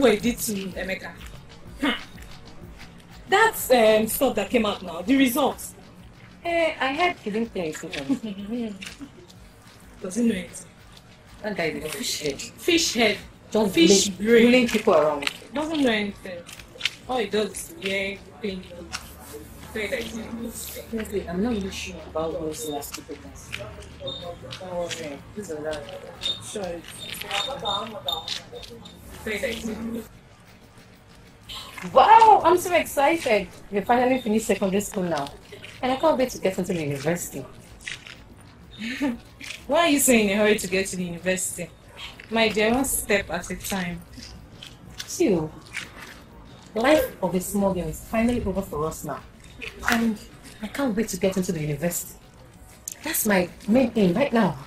what he did to Emeka? Hmm. That's um, stuff that came out now. The results. Eh, I heard he didn't play it. Does he know it? That guy is a fish head. Fish head. Just Fish brain. bullying people around. Doesn't know anything. All he does is wear pink. Say that he's in Seriously, I'm not really sure about those last two papers. Don't worry. This is a. Sure. He's in Wow, I'm so excited. We finally finished secondary school now. And I can't wait to get into the university. Why are you so in a hurry to get to the university? My dear, one step at a time. Two, life of a small girl is finally over for us now. And I can't wait to get into the university. That's my main aim right now.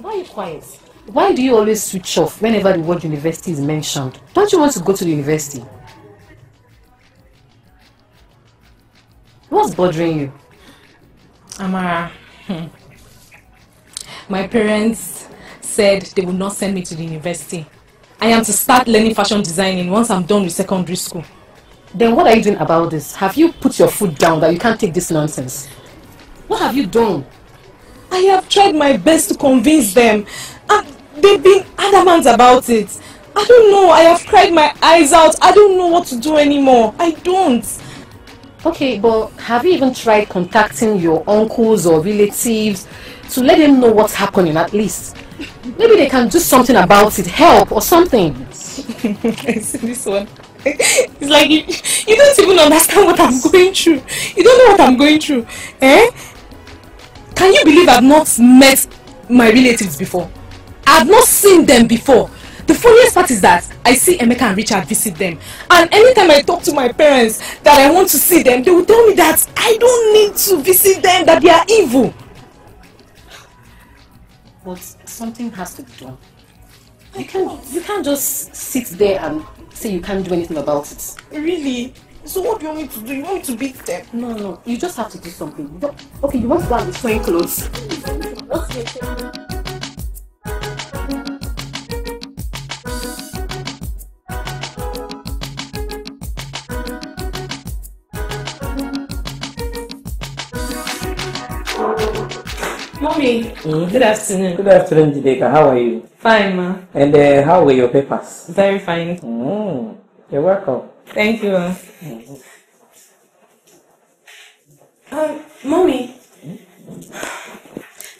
Why are you quiet? Why do you always switch off whenever the word university is mentioned? Don't you want to go to the university? What's bothering you? Amara, hmm. my parents said they would not send me to the university. I am to start learning fashion designing once I'm done with secondary school. Then what are you doing about this? Have you put your foot down that you can't take this nonsense? What have you done? I have tried my best to convince them, and they've been adamant about it. I don't know. I have cried my eyes out. I don't know what to do anymore. I don't. Okay, but have you even tried contacting your uncles or relatives to let them know what's happening at least? Maybe they can do something about it, help or something. I see this one. It's like you, you don't even understand what I'm going through. You don't know what I'm going through. Eh? Can you believe I've not met my relatives before? I've not seen them before. The funniest part is that I see Emeka and Richard visit them. And anytime I talk to my parents that I want to see them, they will tell me that I don't need to visit them, that they are evil. But something has to be done. You can't, you can't just sit there and say you can't do anything about it. Really? So what do you want me to do? You want me to beat them? No, no, you just have to do something. Okay, you want to go and be sewing clothes. Mommy, good afternoon. Good afternoon, Jideka. How are you? Fine, ma. And uh, how were your papers? Very fine. Mm, you're welcome. Thank you. Um, mommy,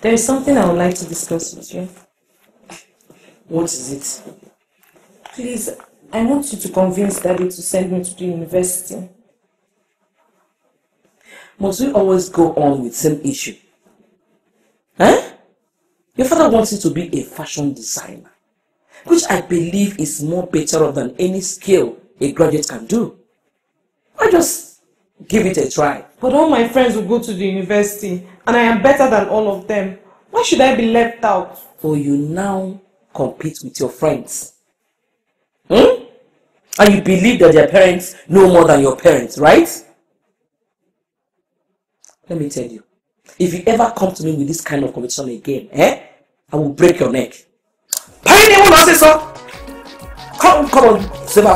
there is something I would like to discuss with you. What is it? Please, I want you to convince Daddy to send me to the university. Must we always go on with same issue? Huh? Your father wants you to be a fashion designer, which I believe is more better than any skill a graduate can do. I just give it a try? But all my friends will go to the university, and I am better than all of them. Why should I be left out? For you now compete with your friends. Hmm? And you believe that their parents know more than your parents, right? Let me tell you, if you ever come to me with this kind of competition again, eh? I will break your neck. Pay anyone else so? Come, come on, save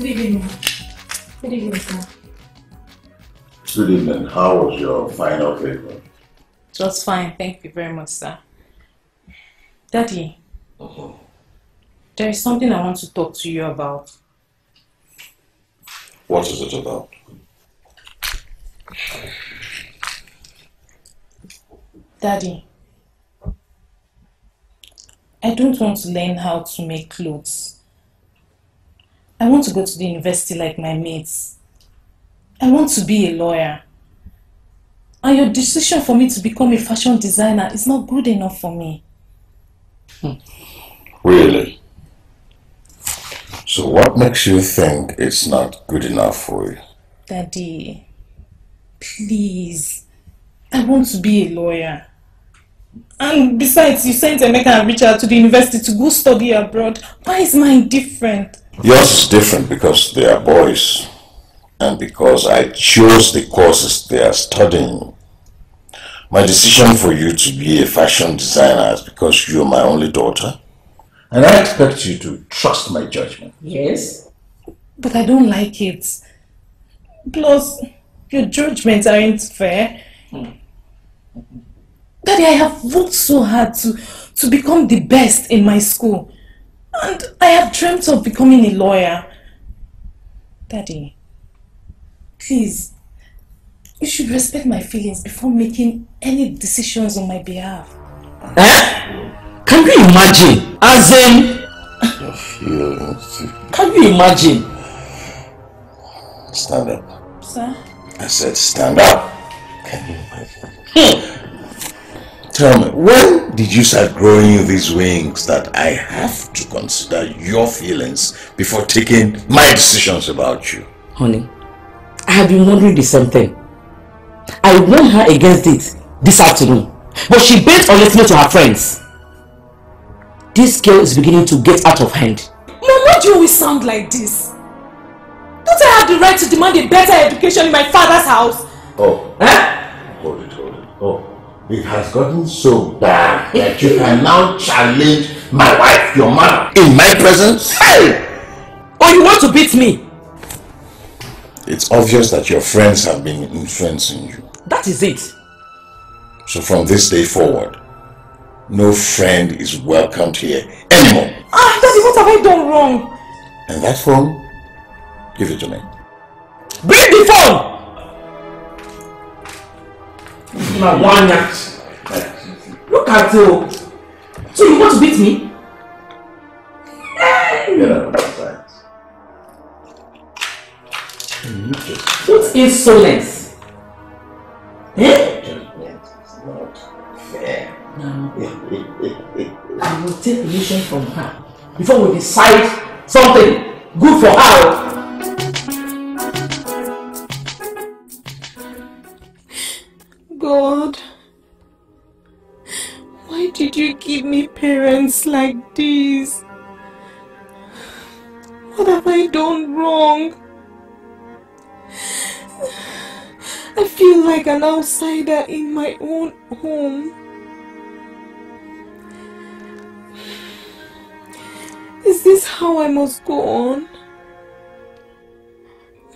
Good evening. Good evening, sir. Good evening. How was your final paper? It was fine. Thank you very much, sir. Daddy, uh-huh. there is something I want to talk to you about. What is it about? Daddy, I don't want to learn how to make clothes. I want to go to the university like my mates. I want to be a lawyer. And your decision for me to become a fashion designer is not good enough for me. Hmm. Really? So what makes you think it's not good enough for you? Daddy, please. I want to be a lawyer. And besides, you sent Emeka and Richard to the university to go study abroad. Why is mine different? Yours is different because they are boys and because I chose the courses they are studying. My decision for you to be a fashion designer is because you're my only daughter. And I expect you to trust my judgment. Yes? But I don't like it. Plus, your judgments aren't fair. Hmm. Daddy, I have worked so hard to, to become the best in my school. And I have dreamt of becoming a lawyer. Daddy, please, you should respect my feelings before making any decisions on my behalf. Eh? Can you imagine? As in... Your feelings. Can you imagine? Stand up. Sir? I said stand up. Can you imagine? Tell me, when did you start growing these wings that I have to consider your feelings before taking my decisions about you? Honey, I have been wondering the same thing. I warned her against it this afternoon, but she bent on listening to her friends. This girl is beginning to get out of hand. Mom, why do you always sound like this? Don't I have the right to demand a better education in my father's house? Oh, eh? Hold it, hold it. Oh, it has gotten so bad that you can now challenge my wife, your mother, in my presence? Hey! Oh, you want to beat me? It's obvious that your friends have been influencing you. That is it. So from this day forward, no friend is welcomed here anymore. Ah, Daddy, what have I done wrong? And that phone, give it to me. Bring the phone! My one. Look at you. So you want to beat me? Get out of my sight. What insolence? Eh? Judgment is not fair. I will take permission from her before we decide something good for her. God, why did you give me parents like this? What have I done wrong? I feel like an outsider in my own home. Is this how I must go on?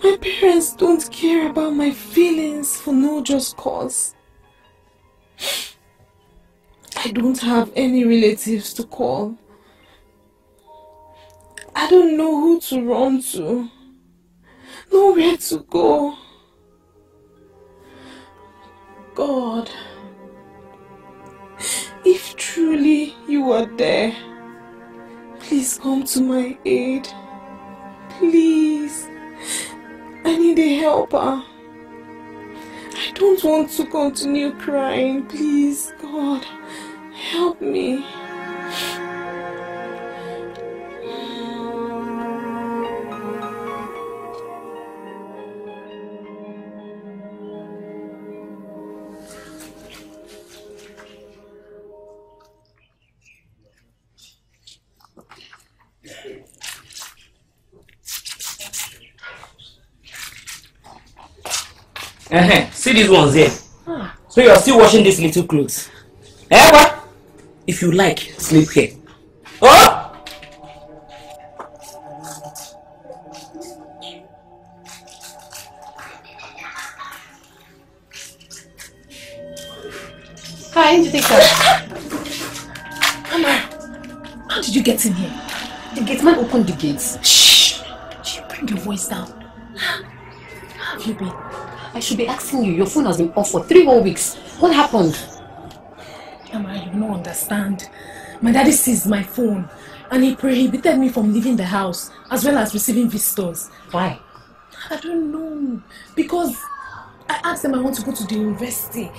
My parents don't care about my feelings for no just cause. I don't have any relatives to call. I don't know who to run to. Nowhere to go. God, if truly you are there, please come to my aid. Please. I need a helper. Don't want to continue crying. Please, God, help me. Uh-huh. See these ones here. So you are still washing these little clothes. Eh, what? If you like, sleep here. Oh! You. Your phone has been off for three whole weeks. What happened? Mama, you don't understand. My daddy seized my phone and he prohibited me from leaving the house as well as receiving visitors. Why? I don't know. Because I asked them I want to go to the university.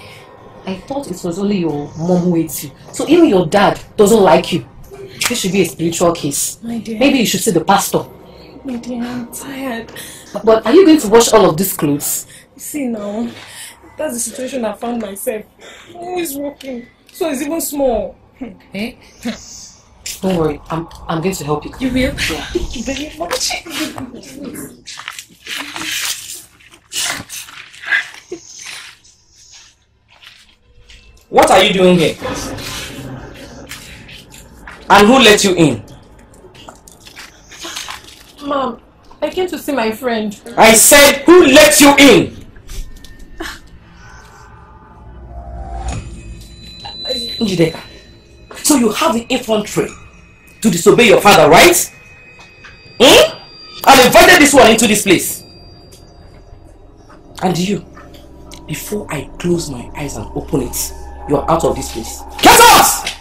I thought it was only your mom who hates you. So even your dad doesn't like you. This should be a spiritual case. My dear. Maybe you should see the pastor. My dear, I'm tired. But are you going to wash all of these clothes? You see now, that's the situation I found myself. I'm always working. So it's even small. Eh? Don't worry, I'm I'm going to help you. You will? Yeah. Thank you very much. What are you doing here? And who let you in? Mom, I came to see my friend. I said, who let you in? Njideka, so you have the infantry to disobey your father, right? Hmm? And invited this one into this place. And you, before I close my eyes and open it, you're out of this place. Get out!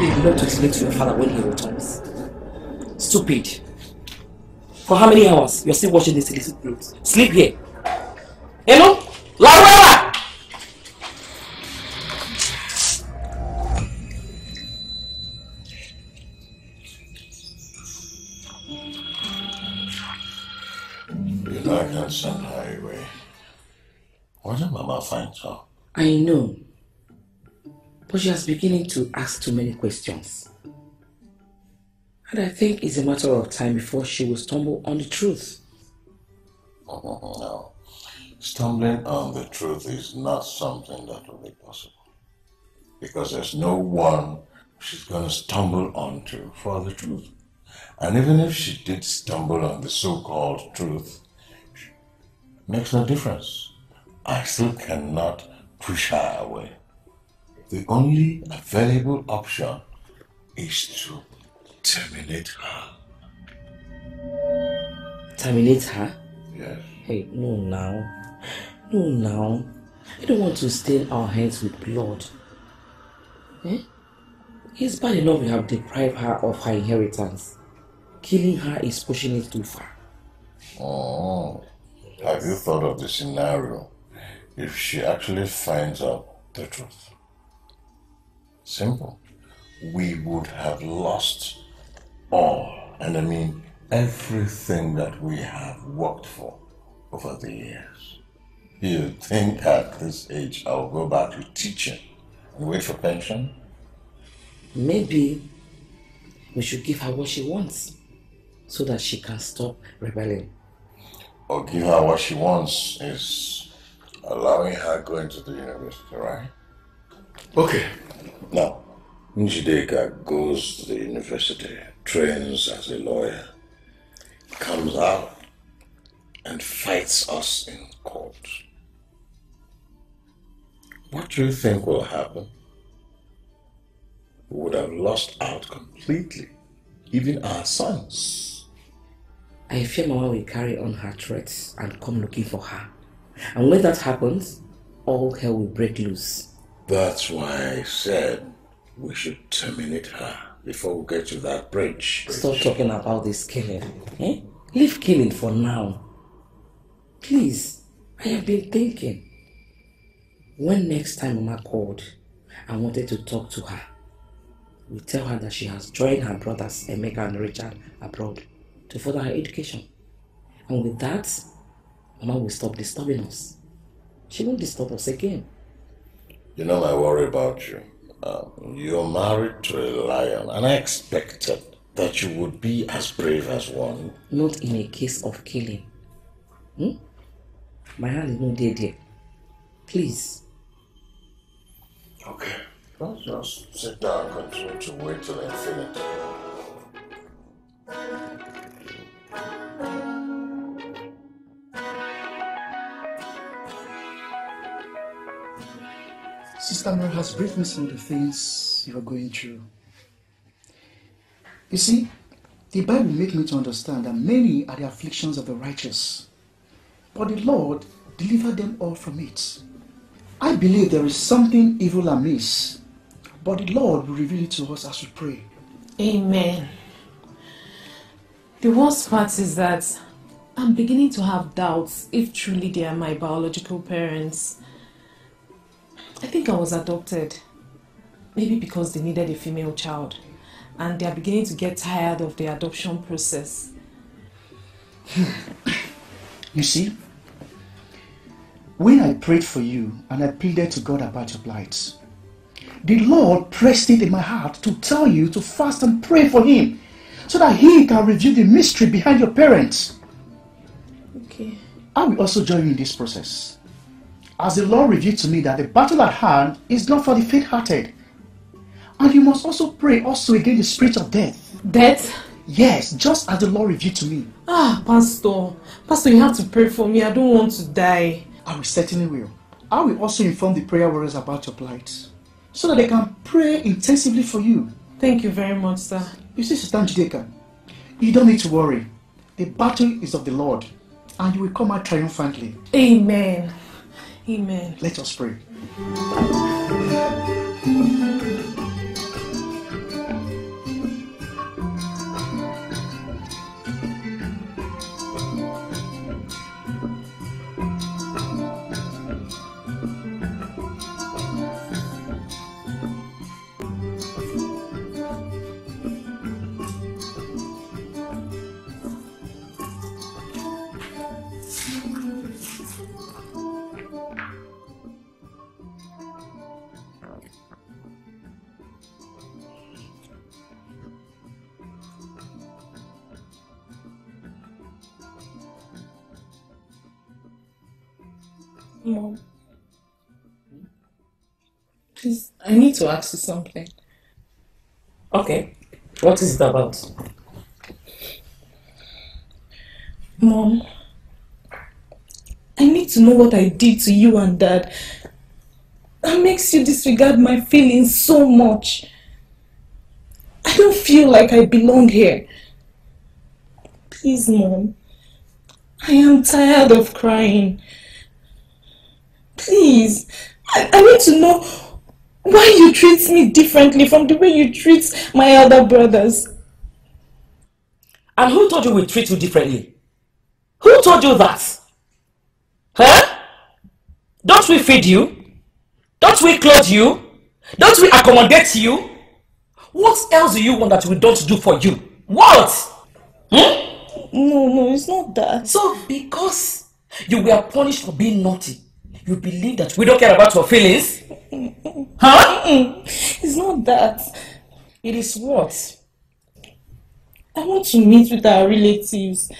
You not to listen to your father when he returns? Stupid. For how many hours? You're still watching this illicit. Sleep here. You know? Laura! Mama find her? I know. But she is beginning to ask too many questions. And I think it's a matter of time before she will stumble on the truth. Oh, no. Stumbling on the truth is not something that will be possible. Because there's no one she's going to stumble onto for the truth. And even if she did stumble on the so-called truth, it makes no difference. I still cannot push her away. The only available option is to terminate her. Terminate her? Yes. Hey, no now. No now. I don't want to stain our hands with blood. Eh? It's bad enough we have deprived her of her inheritance. Killing her is pushing it too far. Oh, have you thought of the scenario if she actually finds out the truth? Simple. We would have lost all, and I mean everything that we have worked for over the years. You think at this age I'll go back to teaching and wait for pension? Maybe we should give her what she wants so that she can stop rebelling. Or give her what she wants is allowing her going to the university, right? Okay. Now, Njideka goes to the university, trains as a lawyer, comes out and fights us in court. What do you think will happen? We would have lost out completely, even our sons. I fear Mama will carry on her threats and come looking for her. And when that happens, all hell will break loose. That's why I said we should terminate her before we get to that bridge. Stop talking about this killing. Eh? Leave killing for now. Please, I have been thinking. When next time Mama called, I wanted to talk to her. We tell her that she has joined her brothers Emeka and Richard abroad to further her education. And with that, Mama will stop disturbing us. She won't disturb us again. You know my worry about you. Um, you're married to a lion, and I expected that you would be as brave as one. Not in a case of killing. Hmm? My hand is not there there. Please. Okay. Let's just sit down and continue to wait till infinity. Sister Mary has briefed me some of the things you are going through. You see, the Bible makes me to understand that many are the afflictions of the righteous, but the Lord delivered them all from it. I believe there is something evil amiss, but the Lord will reveal it to us as we pray. Amen. The worst part is that I'm beginning to have doubts if truly they are my biological parents. I think I was adopted. Maybe because they needed a female child. And they are beginning to get tired of the adoption process. You see, when I prayed for you and I pleaded to God about your plight, the Lord pressed it in my heart to tell you to fast and pray for Him so that He can reveal the mystery behind your parents. Okay. I will also join you in this process. As the Lord revealed to me that the battle at hand is not for the faint-hearted. And you must also pray also against the spirit of death. Death? Yes, just as the Lord revealed to me. Ah, Pastor. Pastor, you have to pray for me. I don't want to die. I will certainly will. I will also inform the prayer warriors about your plight so that they can pray intensively for you. Thank you very much, sir. You see, Sister Njideka, you don't need to worry. The battle is of the Lord and you will come out triumphantly. Amen. Amen. Let us pray. Please, I need to ask you something. Okay. What is it about? Mom, I need to know what I did to you and Dad. That makes you disregard my feelings so much. I don't feel like I belong here. Please, Mom. I am tired of crying. Please, I, I need to know why you treat me differently from the way you treat my elder brothers. And who told you we treat you differently? Who told you that? Huh? Don't we feed you? Don't we clothe you? Don't we accommodate you? What else do you want that we don't do for you? What? Hmm? No, no, it's not that. So because you were punished for being naughty, you believe that we don't care about your feelings? Huh? It's not that. It is what? I want to meet with our relatives.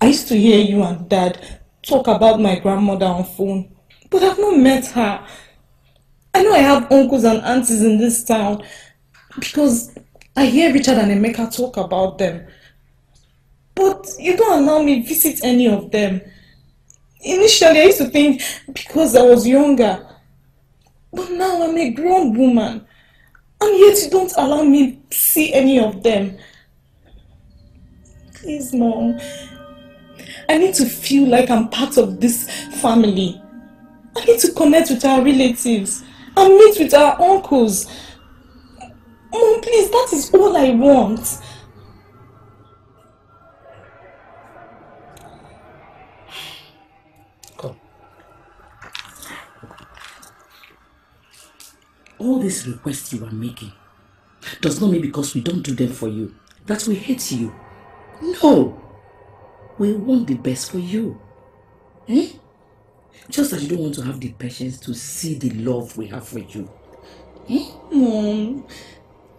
I used to hear you and Dad talk about my grandmother on phone, but I've not met her. I know I have uncles and aunties in this town because I hear Richard and Emeka talk about them. But you don't allow me visit any of them. Initially, I used to think because I was younger. But now I'm a grown woman. And yet you don't allow me to see any of them. Please, Mom. I need to feel like I'm part of this family. I need to connect with our relatives and meet with our uncles. Mom, please, that is all I want. All these requests you are making does not mean because we don't do them for you that we hate you. No. We want the best for you. Eh? Just as you don't want to have the patience to see the love we have for you. Eh? Mom,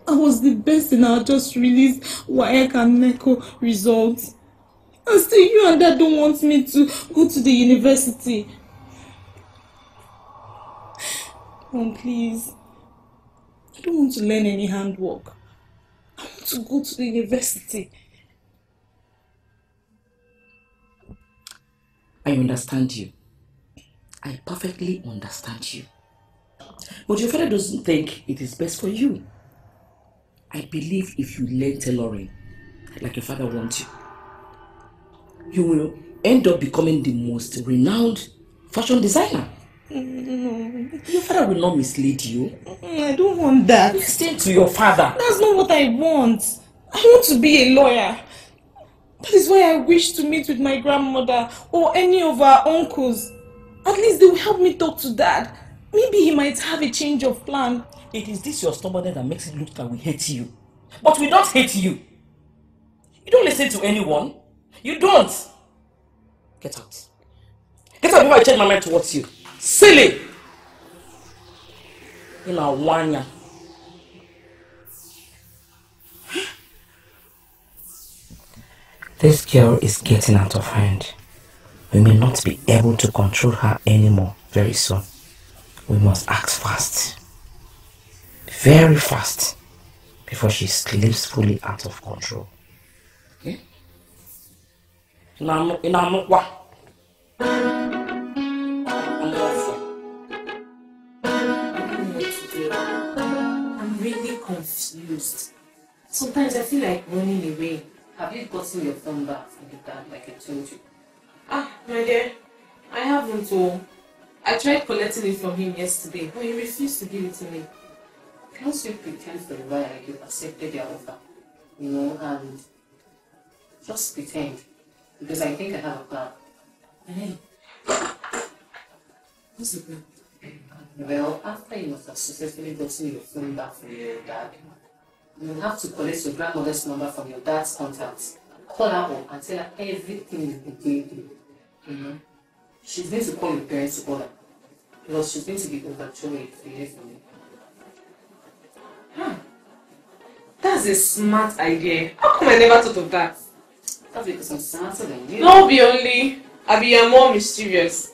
I was the best in our just released WAEC and NECO results. And still you and Dad don't want me to go to the university. Mom, please. Don't want to learn any handwork. I want to go to the university. I understand you. I perfectly understand you. But your father doesn't think it is best for you. I believe if you learn tailoring, like your father wants you, you will end up becoming the most renowned fashion designer. No, Your father will not mislead you. Mm, I don't want that. Listen to your father. That's not what I want. I want to be a lawyer. That is why I wish to meet with my grandmother or any of our uncles. At least they will help me talk to dad. Maybe he might have a change of plan. It is this your stubbornness that makes it look like we hate you. But we don't hate you. You don't listen to anyone. You don't. Get out. Get out before I change my mind towards you. Silly! One year. This girl is getting out of hand. We may not be able to control her anymore very soon. We must act fast. Very fast. Before she slips fully out of control. Okay? Sometimes I feel like running away. Have you gotten your phone back from your dad like I told you? Ah, my dear, I haven't. Oh, I tried collecting it from him yesterday, but he refused to give it to me. Can't you pretend for a while you accepted their offer? You know, and just pretend. Because I think I have a plan. Hey, what's the plan? Well, after you must have successfully gotten your phone back from your dad, you have to collect your grandmother's number from your dad's contacts. Call her up and tell her everything you've been doing. You know? She's going to call your parents to order. Because she's going to be overjoyed to hear from you. That's a smart idea. How come I never thought of that? That's because I'm smarter than you. No, be only. I'll be more mischievous.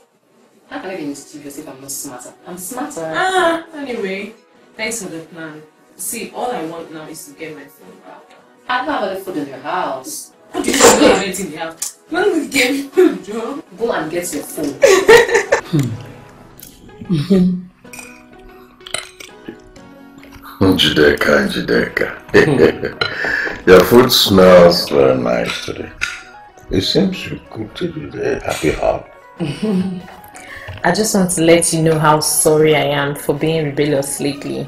How can I be mischievous if I'm not smarter? I'm smarter. Ah, anyway, thanks for the plan. See, all I want now is to get my phone back. I don't have other food in your house. What do you mean you don't have anything in the house? When we get job. Go and get your phone. Hmm. Njideka, Njideka. Your food smells very nice today. It seems you cooked it with a happy heart. I just want to let you know how sorry I am for being rebellious lately.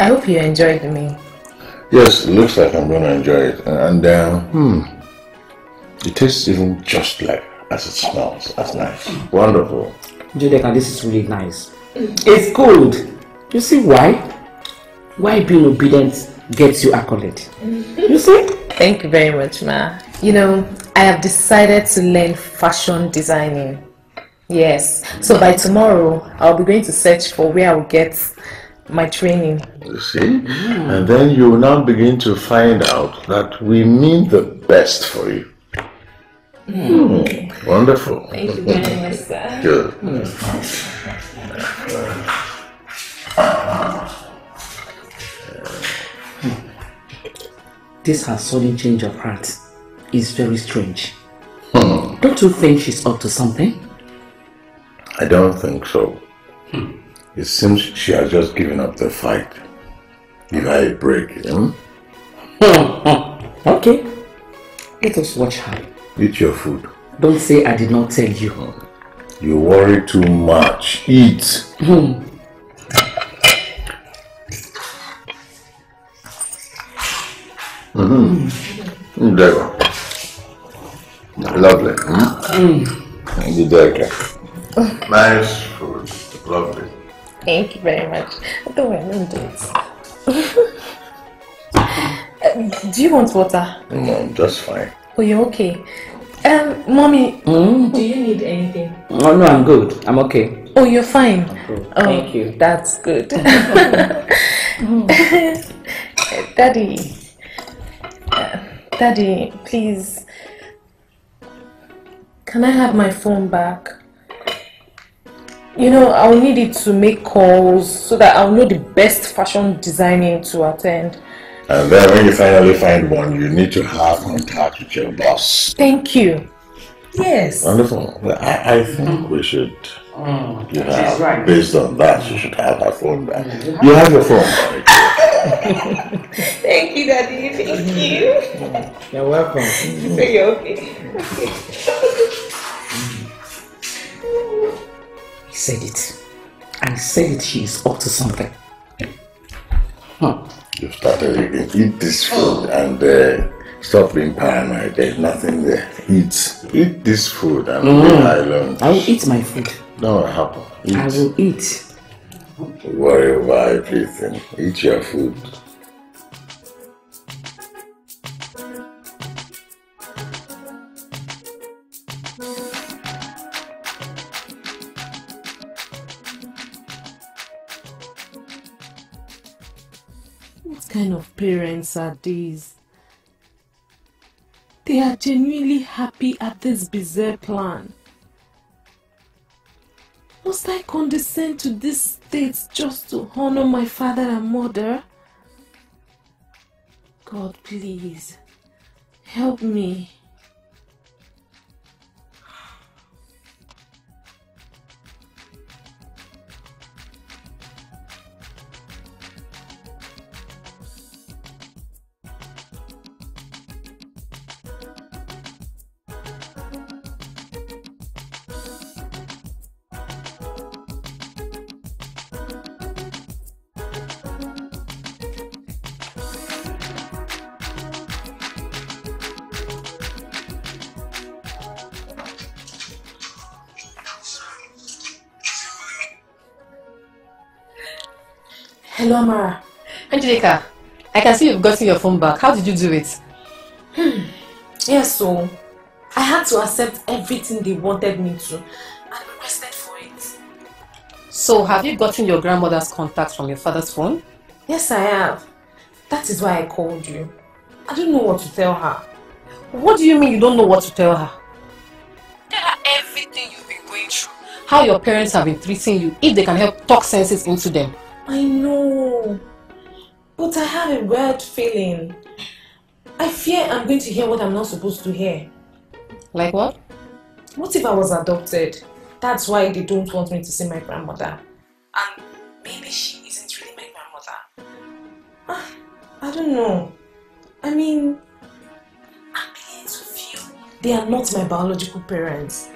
I hope you enjoyed the meal. Yes, it looks like I'm going to enjoy it. And, uh, hmm, it tastes even just like as it smells. That's nice. Wonderful. Njideka, this is really nice. It's good. You see why? Why being obedient gets you accolade. You see? Thank you very much, Ma. You know, I have decided to learn fashion designing. Yes. So by tomorrow, I'll be going to search for where I'll get my training. You see? And then you will now begin to find out that we mean the best for you. Hmm, Wonderful. Thank you very much, sir. Good. This her sudden change of heart is very strange. Don't you think she's up to something? I don't think so. It seems she has just given up the fight. Give her a break, hmm? Okay. Let us watch her. Eat your food. Don't say I did not tell you. You worry too much. Eat. Mm-hmm. There you go. Lovely. Hmm? Mm. There you go. Nice food. Lovely. Thank you very much. I don't want to do it. Do you want water? No, that's fine. Oh, you're okay. Um, mommy, Mm. do you need anything? Oh no, I'm good. I'm okay. Oh, you're fine. good. Oh, Thank you. That's good. Daddy, uh, Daddy, please. Can I have my phone back? You know, I'll need it to make calls so that I'll know the best fashion designing to attend. And then when you finally find one, you need to have contact with your boss. Thank you. Yes. Wonderful. I, I think we should, mm, you have, right. based on that, you should have her phone back. Mm, you have your phone back. Thank you, Daddy. Thank you. You're welcome. So you're okay. He said it. I said it. She is up to something. Huh. You started eating. Eat this food and uh, stop being paranoid. There's nothing there. Eat. Eat this food and leave her alone. I will eat my food. No, happen. Eat. I will eat. Worry about everything. Eat your food. Kind of parents are these? They are genuinely happy at this bizarre plan. Must I condescend to this state just to honor my father and mother? God, please, help me. Amara. Angelica, I can see you've gotten your phone back. How did you do it? Hmm. Yes, so I had to accept everything they wanted me to and requested for it. So, have you gotten your grandmother's contact from your father's phone? Yes, I have. That is why I called you. I don't know what to tell her. What do you mean you don't know what to tell her? Tell her everything you've been going through. How your parents have been treating you, if they can help talk senses into them. I know. But I have a weird feeling. I fear I'm going to hear what I'm not supposed to hear. Like what? What if I was adopted? That's why they don't want me to see my grandmother. And maybe she isn't really my grandmother. Ah, I don't know. I mean, I'm beginning to feel they are not my biological parents.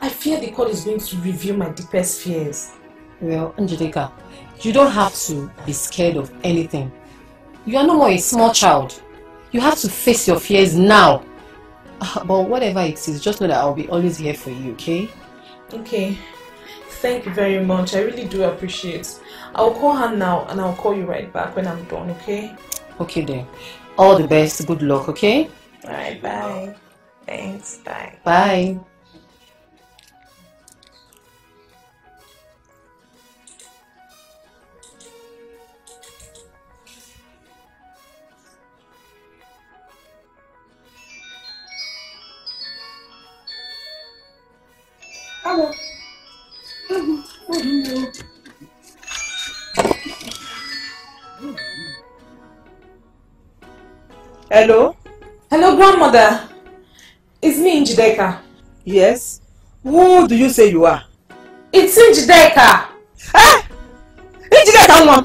I fear the court is going to reveal my deepest fears. Well, Angelica, you don't have to be scared of anything. You are no more a small child. You have to face your fears now. Ah, But whatever it is, just know that I'll be always here for you, okay? Okay. Thank you very much. I really do appreciate. I'll call her now and I'll call you right back when I'm done, okay? Okay then. All the best. Good luck, okay? Alright, bye. Thanks, bye. Bye. Hello? Hello, grandmother. It's me, Njideka. Yes? Who do you say you are? It's Njideka. Eh? Njideka nwa m.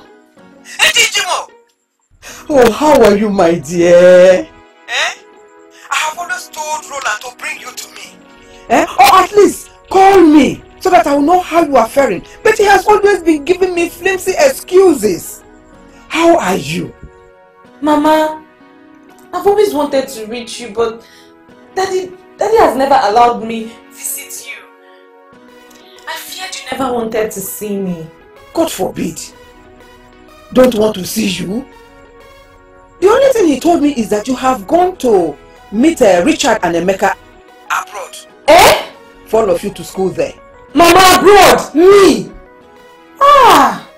Njijimo. Oh, how are you, my dear? Eh? I have always told Roland to bring you to me. Eh? Or at least call me so that I will know how you are faring. But he has always been giving me flimsy excuses. How are you? Mama, I've always wanted to reach you, but Daddy, Daddy has never allowed me visit you. I feared you never wanted to see me. God forbid. Don't want to see you. The only thing he told me is that you have gone to meet uh, Richard and Emeka abroad. Eh? For all of you to school there. Mama abroad! Me! Ah!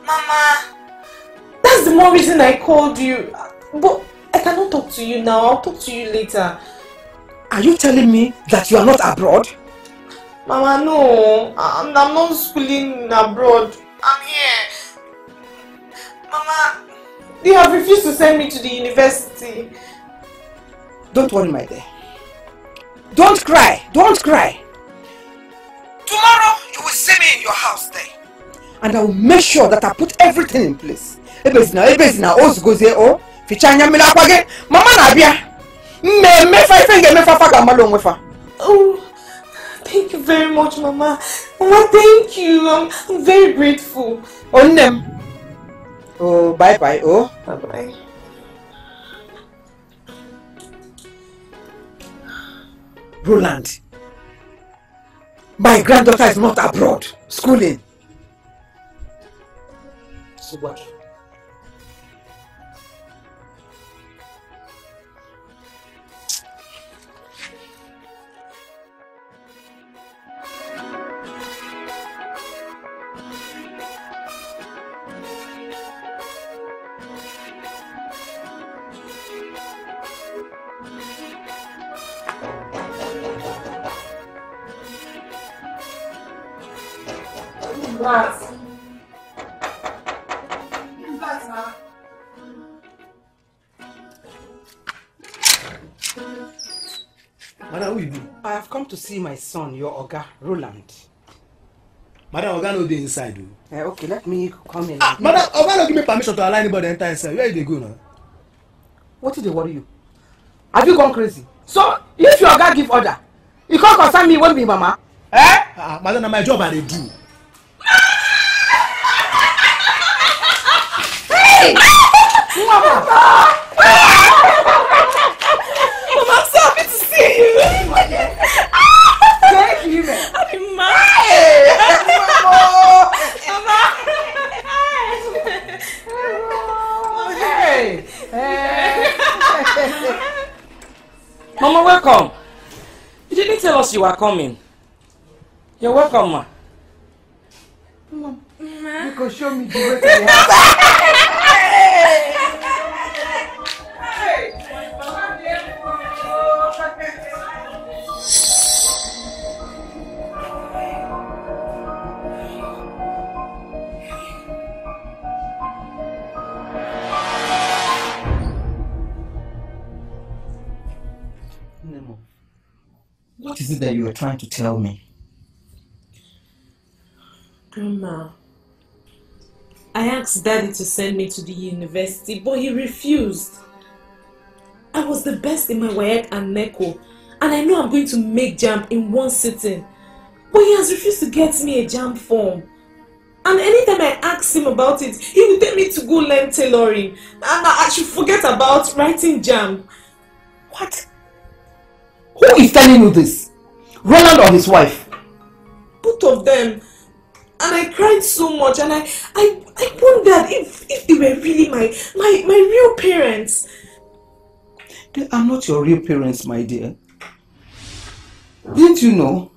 Mama! That's the more reason I called you. But I cannot talk to you now. I'll talk to you later. Are you telling me that you are not abroad? Mama, no. I'm, I'm not schooling abroad. I'm here. Mama, they have refused to send me to the university. Don't worry, my dear. Don't cry. Don't cry. Tomorrow you will see me in your house there. And I will make sure that I put everything in place. Ebezina, ebezina, ozgozie o. Ficha anya mmiri akwa gị. Mama na-abịa. Mmemefa ife ga-emefa fa ga-amalụ onwe fa. Oh, thank you very much, Mama. Mama, thank you. I'm, I'm very grateful. O nne m. Oh, bye bye, oh. Bye bye. Roland. My granddaughter is not abroad, schooling. So what? Relax. Madam, who you be? I have come to see my son, your Oga, Roland. Madam, Oga no dey inside o. Uh, okay, let me come in. Ah, madam, Oga no give me permission to allow anybody enter inside. Where you dey go now? What did they worry you? Have you gone crazy? So, if your Oga give order, you can't concern me when be mama? Eh? Ah, madam, na my job I dey do. Hey! Mama! I'm so happy to see you. Thank you, man. Happy man. Hey! Hey! Mama, welcome. You didn't tell us you were coming. You're welcome, ma. You can show me the way to the house. What is it that you are trying to tell me? Grandma, I asked Daddy to send me to the university, but he refused. I was the best in my WAEC and NECO, and I know I'm going to make JAMB in one sitting. But he has refused to get me a JAMB form. And anytime I ask him about it, he will tell me to go learn tailoring. And I I should forget about writing JAMB. What? Who is telling you this? Roland or his wife? both of them and i cried so much and i i i wondered if if they were really my my my real parents They are not your real parents, my dear. Didn't you know?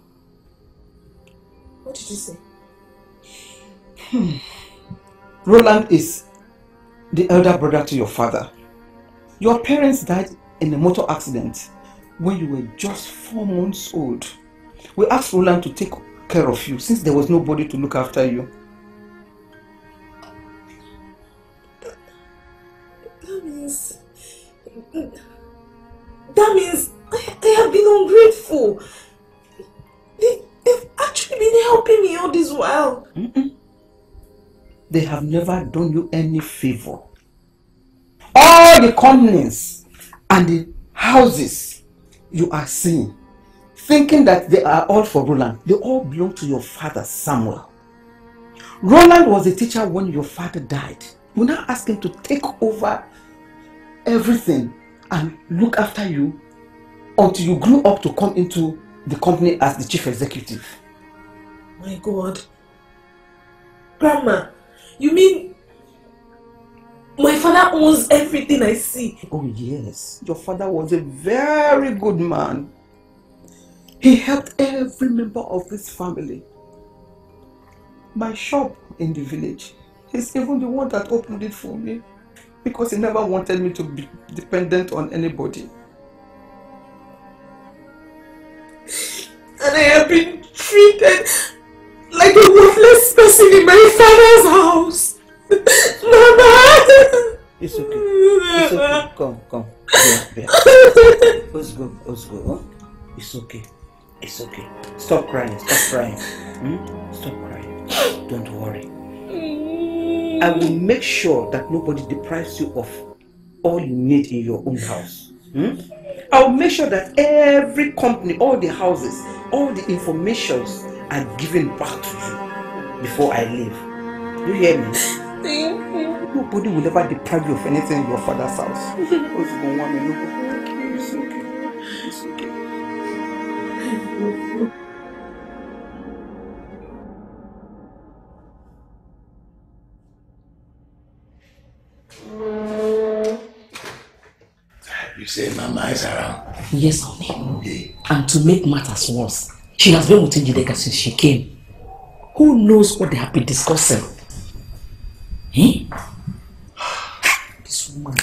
what did you say hmm. Roland is the elder brother to your father. Your parents died in a motor accident when you were just four months old. We asked Roland to take care of you since there was nobody to look after you. that means that means i, I have been ungrateful they, they've actually been helping me all this while They have never done you any favor. All the companies and the houses you are seeing, thinking that they are all for Roland, they all belong to your father Samuel. Roland was a teacher when your father died. You now ask him to take over everything and look after you until you grew up to come into the company as the chief executive. my god grandma you mean my father owns everything i see Oh yes, your father was a very good man. He helped every member of this family. My shop in the village, he's even the one that opened it for me because he never wanted me to be dependent on anybody. and I have been treated like a worthless person in my father's house. Mama! It's okay. It's okay. Come, come. Let's go. Let's go. Huh? It's okay. It's okay. Stop crying. Stop crying. Hmm? Stop crying. Don't worry. I will make sure that nobody deprives you of all you need in your own house. Hmm? I will make sure that every company, all the houses, all the informations are given back to you before I leave. You hear me? Thank you. Nobody will ever deprive you of anything in your father's house. You say Mama is around. Yes, honey. And to make matters worse, she has been with Njideka since she came. Who knows what they have been discussing? Eh? This woman.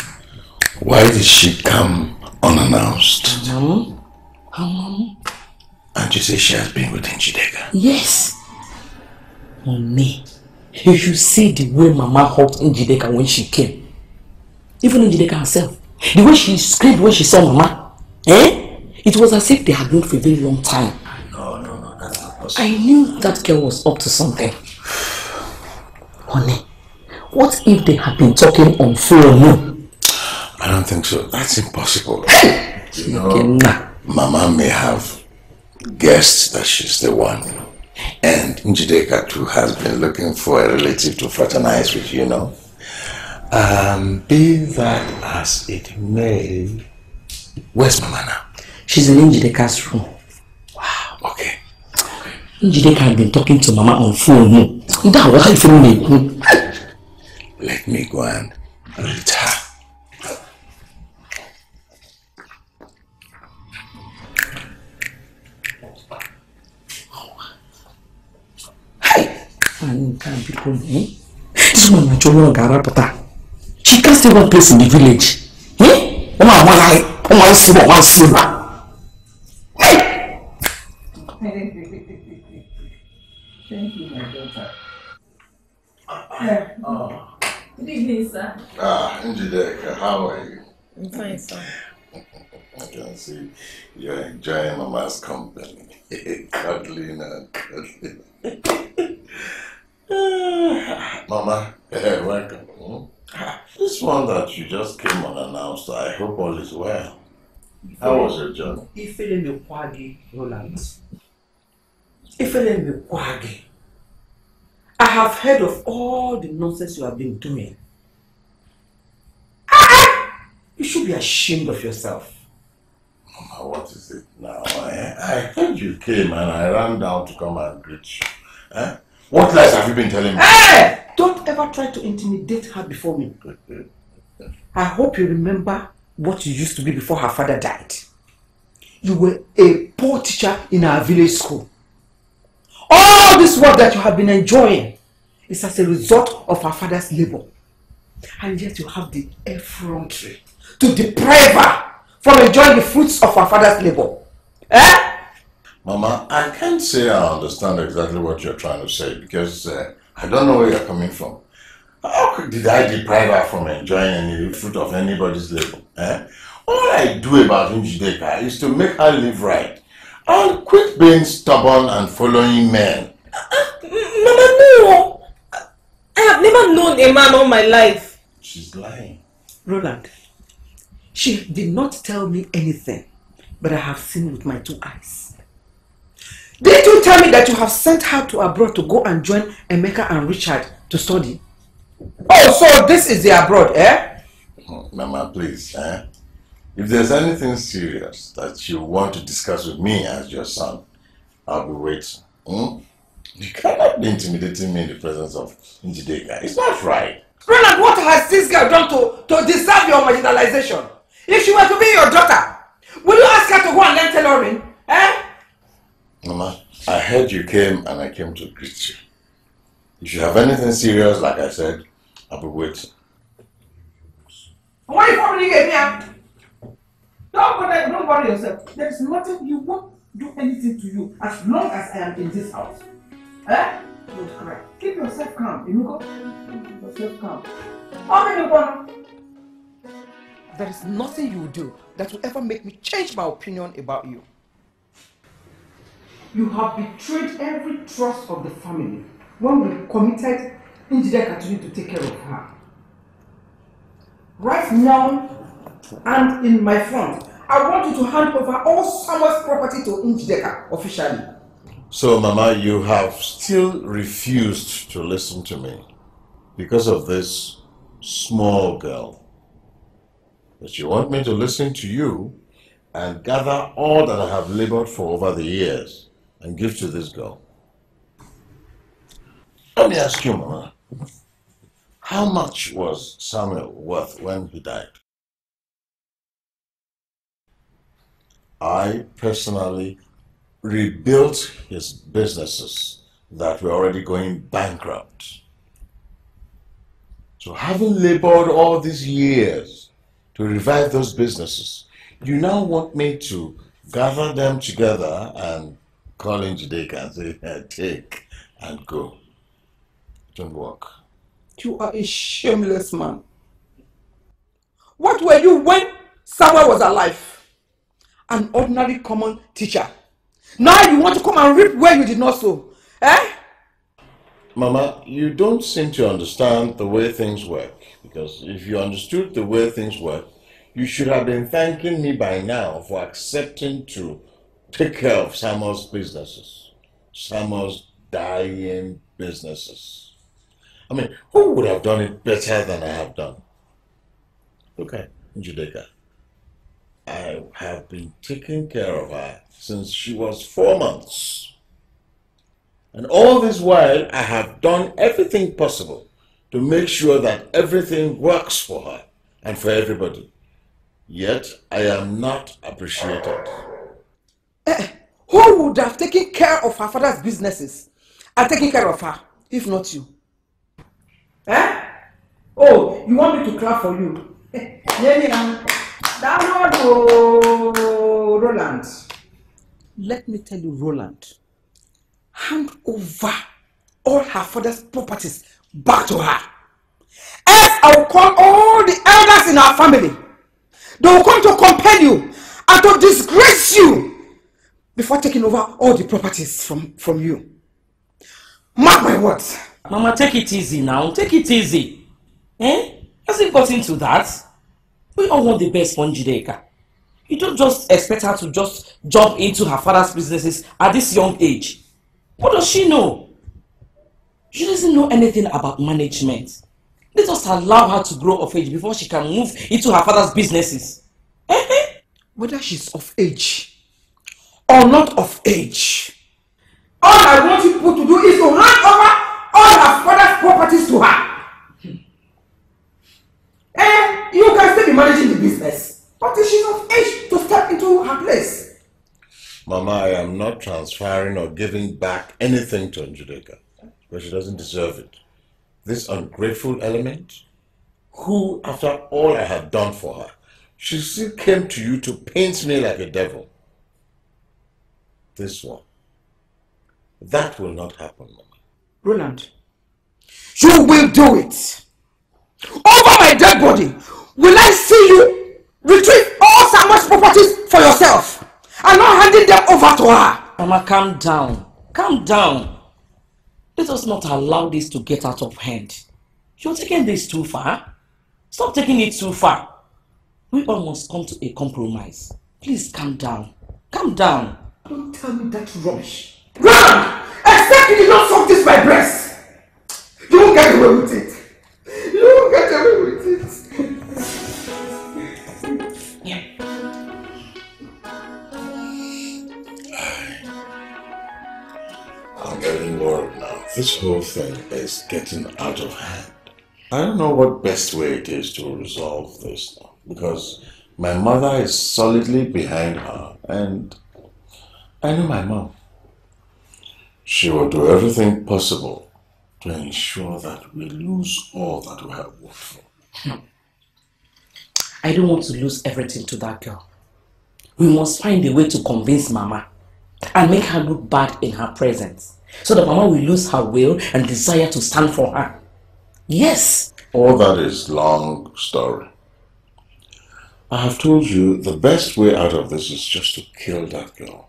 Why did she come unannounced? Um, um, And you say she has been with Njideka? yes. Honey, If you should see the way Mama hugged Njideka when she came. Even Njideka herself. The way she screamed when she saw Mama. Eh? It was as if they had known for a very long time. No, no, no, that's not possible. I knew that girl was up to something. Honey, what if they had been talking on phone? I don't think so. That's impossible. You know, Mama may have guessed that she's the one. And Njideka too has been looking for a relative to fraternize with, you know. Um, be that as it may, where's Mama now? She's in Njideka's room. Wow, okay. Njideka had been talking to Mama on phone. That was Let me go and greet her. And can people eh? This one na cholo garapota. She can't stay one place in the village. Eh? Oma wala, oma si bo wan si ba. Thank you, my daughter. Oh. Good evening, sir. Ah, Njideka, how are you? I'm fine, sir. I can see you're enjoying Mama's company. cuddling and cuddling. Mama, eh, welcome. Hmm? This one that you just came unannounced, I hope all is well. How was your journey? Ifele mekwa gị, Roland. Ifele mekwa gị. I have heard of all the nonsense you have been doing. Ah! You should be ashamed of yourself. Mama, what is it now? Eh? I heard you came and I ran down to come and greet you. Eh? What lies have you been telling me? Hey! Don't ever try to intimidate her before me. I hope you remember what you used to be before her father died. You were a poor teacher in our village school. All this work that you have been enjoying is as a result of her father's labor. And yet you have the effrontery to deprive her from enjoying the fruits of her father's labor. Eh? Mama, I can't say I understand exactly what you're trying to say because uh, I don't know where you're coming from. How could, did I deprive her from enjoying any fruit of anybody's labor? Eh? All I do about Njideka is to make her live right and quit being stubborn and following men. Mama, no! I have never known a man all my life. She's lying. Roland, she did not tell me anything, but I have seen with my two eyes. Did you tell me that you have sent her to abroad to go and join Emeka and Richard to study? Oh, so this is the abroad, eh? Mama, please, eh? If there's anything serious that you want to discuss with me as your son, I'll be waiting. Hmm? You cannot be intimidating me in the presence of Njideka. It's not right. Roland, what has this girl done to, to deserve your marginalization? If she were to be your daughter, will you ask her to go and learn tailoring? Eh? Mama, I heard you came and I came to greet you. If you have anything serious, like I said, I'll be waiting. Why are you following me here? Don't bother, don't worry yourself. There is nothing you won't do anything to you as long as I am in this house. Eh? Don't cry. Keep yourself calm. You know, keep yourself calm. How many one? There is nothing you will do that will ever make me change my opinion about you. You have betrayed every trust of the family when we committed Njide Katuni to take care of her. Right now, and in my front, I want you to hand over all Samuel's property to Njideka officially. So, Mama, you have still refused to listen to me because of this small girl. But you want me to listen to you and gather all that I have labored for over the years and give to this girl. Let me ask you, Mama, how much was Samuel worth when he died? I personally rebuilt his businesses that were already going bankrupt. So having labored all these years to revive those businesses, you now want me to gather them together and call in Njideka and say, take and go. Don't work. You are a shameless man. What were you when Samuel was alive? An ordinary common teacher. Now you want to come and reap where you did not sow. Eh? Mama, you don't seem to understand the way things work. Because if you understood the way things work, you should have been thanking me by now for accepting to take care of Samuel's businesses. Samuel's dying businesses. I mean, who would have done it better than I have done? Okay, Njideka. I have been taking care of her since she was four months. And all this while, I have done everything possible to make sure that everything works for her and for everybody. Yet, I am not appreciated. Eh, who would have taken care of her father's businesses and taken care of her, if not you? Eh? Oh, you want me to clap for you? Me now. Downward, oh, Roland. Let me tell you, Roland. Hand over all her father's properties back to her. Else I will call all the elders in our family. They will come to compel you and to disgrace you before taking over all the properties from, from you. Mark my words. Mama, take it easy now. Take it easy. Eh? Has it got into that? We all want the best for Njideka. You don't just expect her to just jump into her father's businesses at this young age. What does she know? She doesn't know anything about management. Let us allow her to grow of age before she can move into her father's businesses. Whether she's of age or not of age, all I want people to do is to hand over all her father's properties to her. And you can still be managing the business. But she's of age to step into her place. Mama, I am not transferring or giving back anything to Njideka, because she doesn't deserve it. This ungrateful element, who, after all I have done for her, she still came to you to paint me like a devil. This one. That will not happen, Mama. Roland, you will do it. Over my dead body, will I see you retrieve all Samuel's properties for yourself and not handing them over to her? Mama, calm down. Calm down. Let us not allow this to get out of hand. You're taking this too far. Stop taking it too far. We all must come to a compromise. Please calm down. Calm down. Don't tell me that rubbish. Roland, except you did not suck this my breast. You won't get away with it. You won't get away with it. I'm getting worried now. This whole thing is getting out of hand. I don't know what best way it is to resolve this now, because my mother is solidly behind her, and I know my mom. She will do everything possible to ensure that we lose all that we have worked for. I don't want to lose everything to that girl. We must find a way to convince Mama and make her look bad in her presence so that Mama will lose her will and desire to stand for her. Yes. All that is long story. I have told you the best way out of this is just to kill that girl.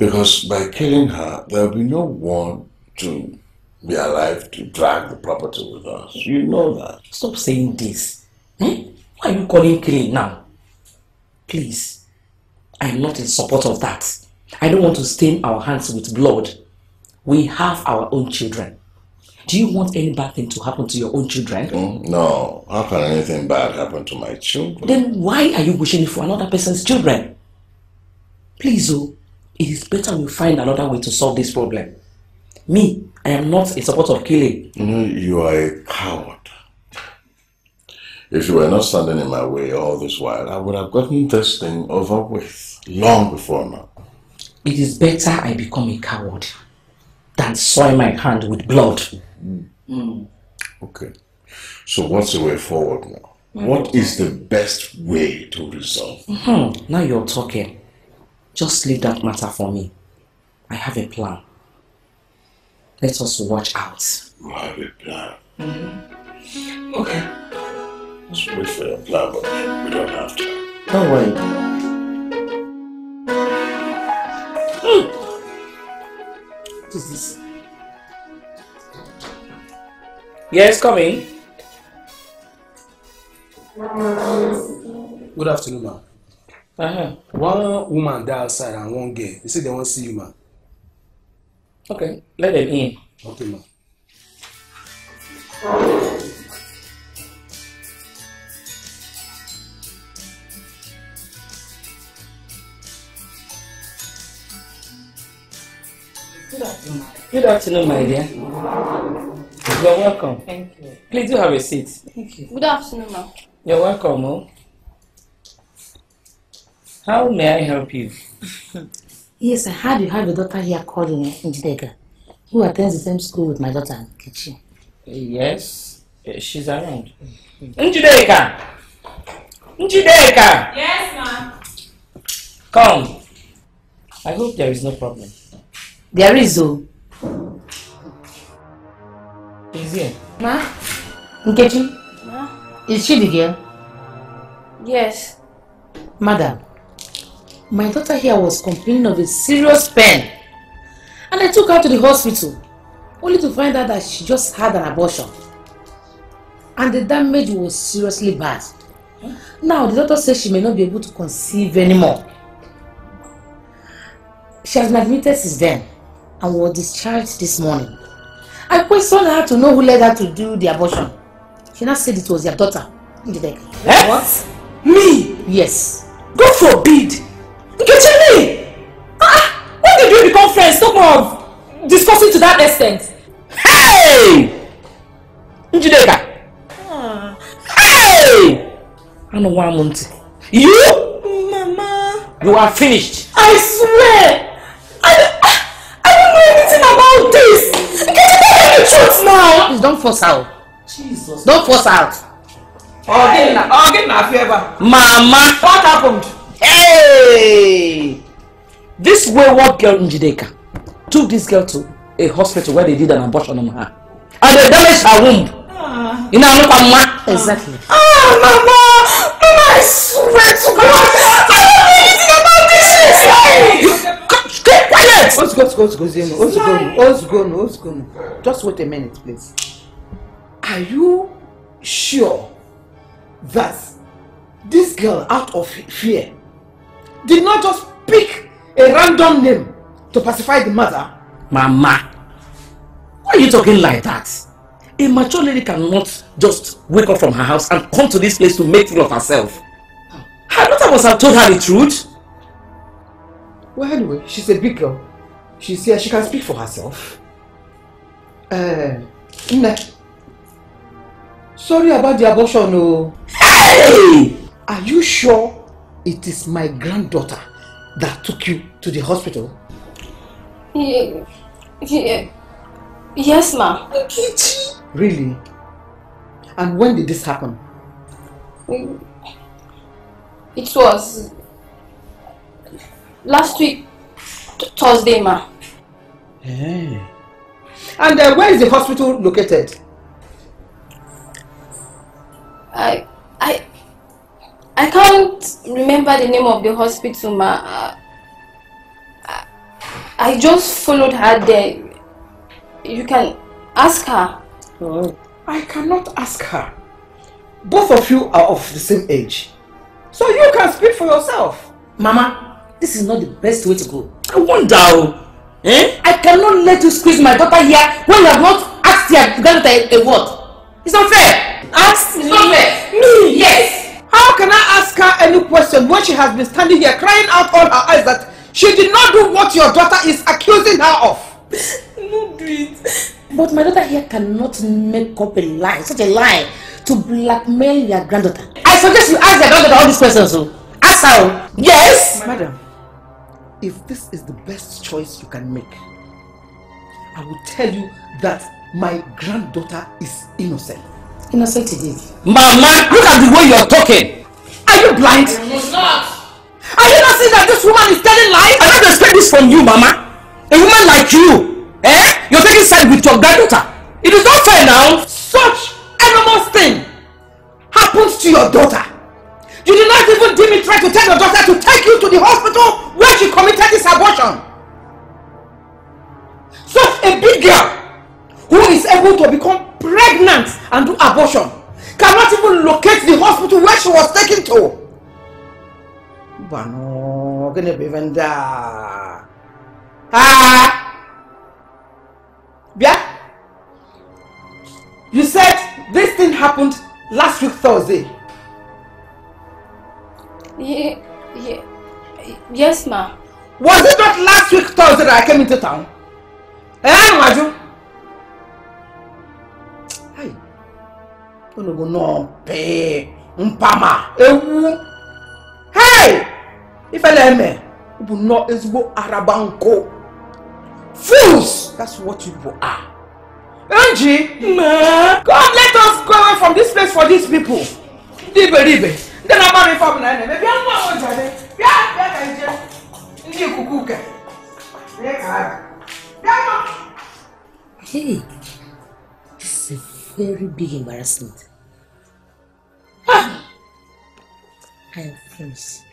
Because by killing her, there will be no one to be alive to drag the property with us. You know that. Stop saying this. Eh? Why are you calling killing now? Please. I am not in support of that. I don't want to stain our hands with blood. We have our own children. Do you want any bad thing to happen to your own children? Hmm? No. How can anything bad happen to my children? Then why are you wishing it for another person's children? Please, oh, it is better we find another way to solve this problem. Me, I am not in support of killing. You you are a coward. If you were not standing in my way all this while, I would have gotten this thing over with long before now. It is better I become a coward than soil my hand with blood. Okay. So what's the way forward now? What is the best way to resolve? Hmm, now you're talking. Just leave that matter for me. I have a plan. let us watch out. You have a plan. Mm-hmm. Okay. Let's wait for your plan, but we don't have time. Don't worry. Hmm. What is this? Yes, come in. Good afternoon, ma'am. Uh-huh. One woman die outside and one girl. They say they want to see you, ma'am. Okay, let them in. Okay, ma'am. Good afternoon, my dear. You're welcome. Thank you. Please do have a seat. Thank you. Good afternoon, ma'am. You're welcome, oh. How may I help you? Yes, I heard you have a daughter here calling eh, Njideka, who attends the same school with my daughter, Kichi. Yes, eh, she's around. Njideka! Njideka! Yes, ma'am. Come. I hope there is no problem. There is, oh. She's here. Ma? Nkechi? Ma? Is she the girl? Yes. Madam, my daughter here was complaining of a serious pain. And I took her to the hospital, only to find out that she just had an abortion. And the damage was seriously bad. Now, the doctor says she may not be able to conceive anymore. She has been admitted since then and was discharged this morning. I questioned her to know who led her to do the abortion. She now said it was your daughter, Njideka. Eh? What? Me? Yes. God forbid! Nkechi me! Ah, when did you become friends? Stop of discussing to that extent. Hey! Njideka! Hey! I know one month. You? Mama. You are finished. I swear. I, I, I don't know anything about this. Nkechi, tell me the truth now. Please don't force her. Jesus. Don't force out. Again, again, na fever. Mama! What happened? Hey! This wayward girl Njideka took this girl to a hospital where they did an abortion on her. And they damaged her womb. You know, look at ma. Exactly. Ah, Mama. Mama, I swear to God. I don't know anything about this. Stay quiet! What's go, what's go, Zeno? What's go, what's go, what's go? Just wait a minute, please. Are you sure that this girl, out of fear, did not just pick a random name to pacify the mother? Mama, why are you talking like that? A mature lady cannot just wake up from her house and come to this place to make fool of herself. Her daughter must have told her the truth. Well, anyway, she's a big girl. She's here, she can speak for herself. Uh, Nne. Sorry about the abortion, oh. Hey! Are you sure it is my granddaughter that took you to the hospital? Yeah. yeah. Yes, ma'am. Really? And when did this happen? It was last week, Thursday, ma. Hey. And uh, where is the hospital located? I, I, I can't remember the name of the hospital, ma. I, I just followed her there. You can ask her. I cannot ask her. Both of you are of the same age. So you can speak for yourself. Mama, this is not the best way to go. I wonder, oh, eh? I cannot let you squeeze my daughter here when you have not asked your granddaughter a, a word. It's not fair. Ask me. not fair. Me, yes. How can I ask her any question when she has been standing here crying out all her eyes that she did not do what your daughter is accusing her of? No, do it. But my daughter here cannot make up a lie, such a lie, to blackmail your granddaughter. I suggest you ask your granddaughter all these questions. So. Ask her. oh. Yes. Madam, if this is the best choice you can make, I will tell you that my granddaughter is innocent. Innocent indeed. Mama, look at the way you're talking. Are you blind? It's not. Are you not seeing that this woman is telling lies? I don't expect this from you, Mama. A woman like you. Eh? You're taking side with your granddaughter. It is not fair now. Such enormous thing happens to your daughter. You did not even deem it right to tell your daughter to take you to the hospital where she committed this abortion. Such a big girl who is able to become pregnant and do abortion cannot even locate the hospital where she was taken to. Bano, gonna be venda. Ah! Bia? You said this thing happened last week Thursday. Yeah, yeah. Yes, ma. Was it not last week Thursday that I came into town? Eh, Maju? Unu go no pe mpama ewu. Hey! Ifele eme. Ubu no ezigbo arabanko. Fools! That's what you people are. Angie! Ma! Come let us go away from this place for these people. Ribe ribe. Ndị na-agbara ife ọbụla na-eme. Bịa nwa ahụ jade. Bịa bịa ka ije. Ndị ikuku uke. Bịa ka. Bịa nwa. Hey, this is a very big embarrassment. I am friends.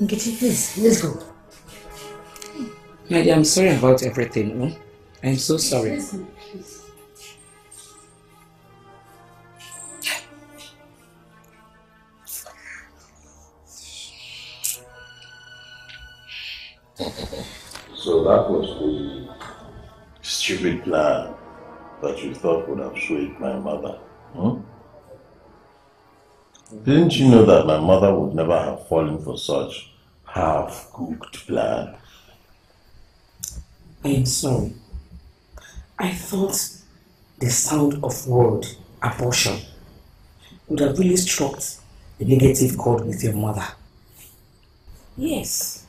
Nkechi, please, let's go. My dear, I'm sorry about everything. Hmm? I'm so sorry. So that was the stupid plan that you thought would have swayed my mother. Hmm? Didn't you know that my mother would never have fallen for such half-cooked plan? I am sorry. I thought the sound of word abortion would have really struck a negative chord with your mother. Yes.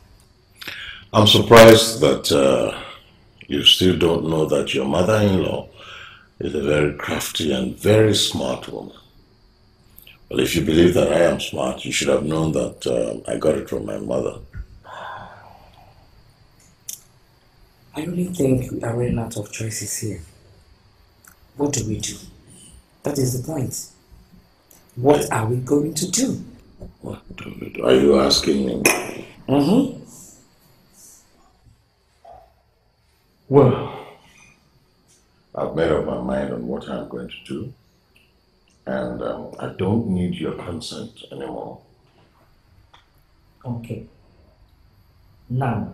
I'm surprised that uh, you still don't know that your mother-in-law is a very crafty and very smart woman. Well, if you believe that I am smart, you should have known that uh, I got it from my mother. I really think we are running out of choices here. What do we do? That is the point. What are we going to do? What do we do? Are you asking me? Mm-hmm. Well, I've made up my mind on what I'm going to do, and um, I don't need your consent anymore. Okay. Now,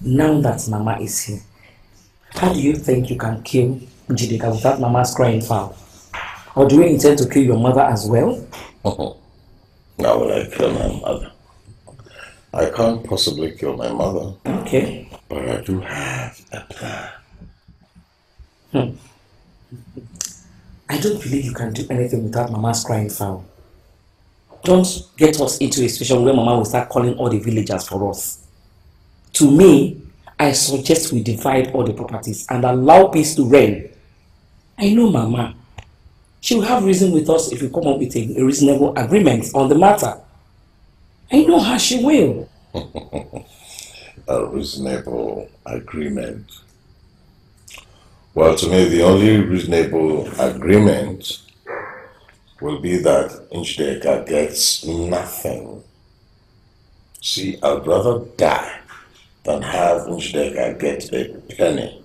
now that Mama is here, how do you think you can kill Njideka without Mama's crying foul? Or do you intend to kill your mother as well? How will I kill my mother? I can't possibly kill my mother, Okay. but I do have a plan. I don't believe you can do anything without Mama's crying foul. Don't get us into a situation where Mama will start calling all the villagers for us. To me, I suggest we divide all the properties and allow peace to reign. I know Mama. She will have reason with us if we come up with a, a reasonable agreement on the matter. I know how she will. a reasonable agreement. Well, to me, the only reasonable agreement will be that Njideka gets nothing. See, I'd rather die than have Njideka get a penny.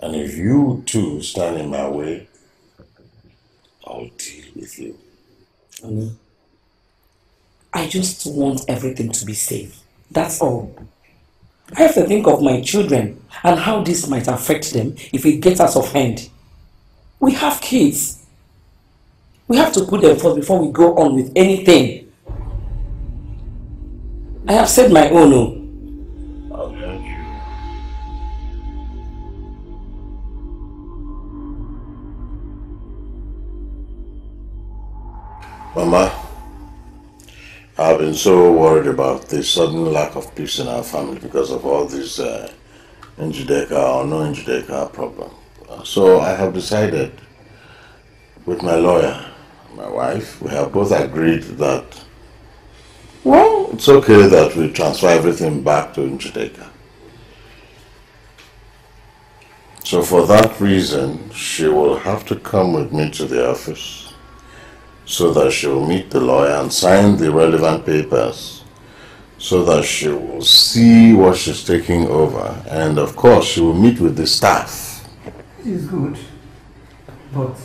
And if you two stand in my way, I'll deal with you. Honey, I just want everything to be safe. That's all. I have to think of my children and how this might affect them if it gets us off hand. We have kids. We have to put them first before we go on with anything. I have said my own. oh. I've been so worried about the sudden lack of peace in our family because of all this uh, or no in problem. So I have decided with my lawyer, my wife, we have both agreed that, well, it's okay that we transfer everything back to Njideka. So for that reason, she will have to come with me to the office so that she will meet the lawyer and sign the relevant papers so that she will see what she's taking over and of course she will meet with the staff. It is good. But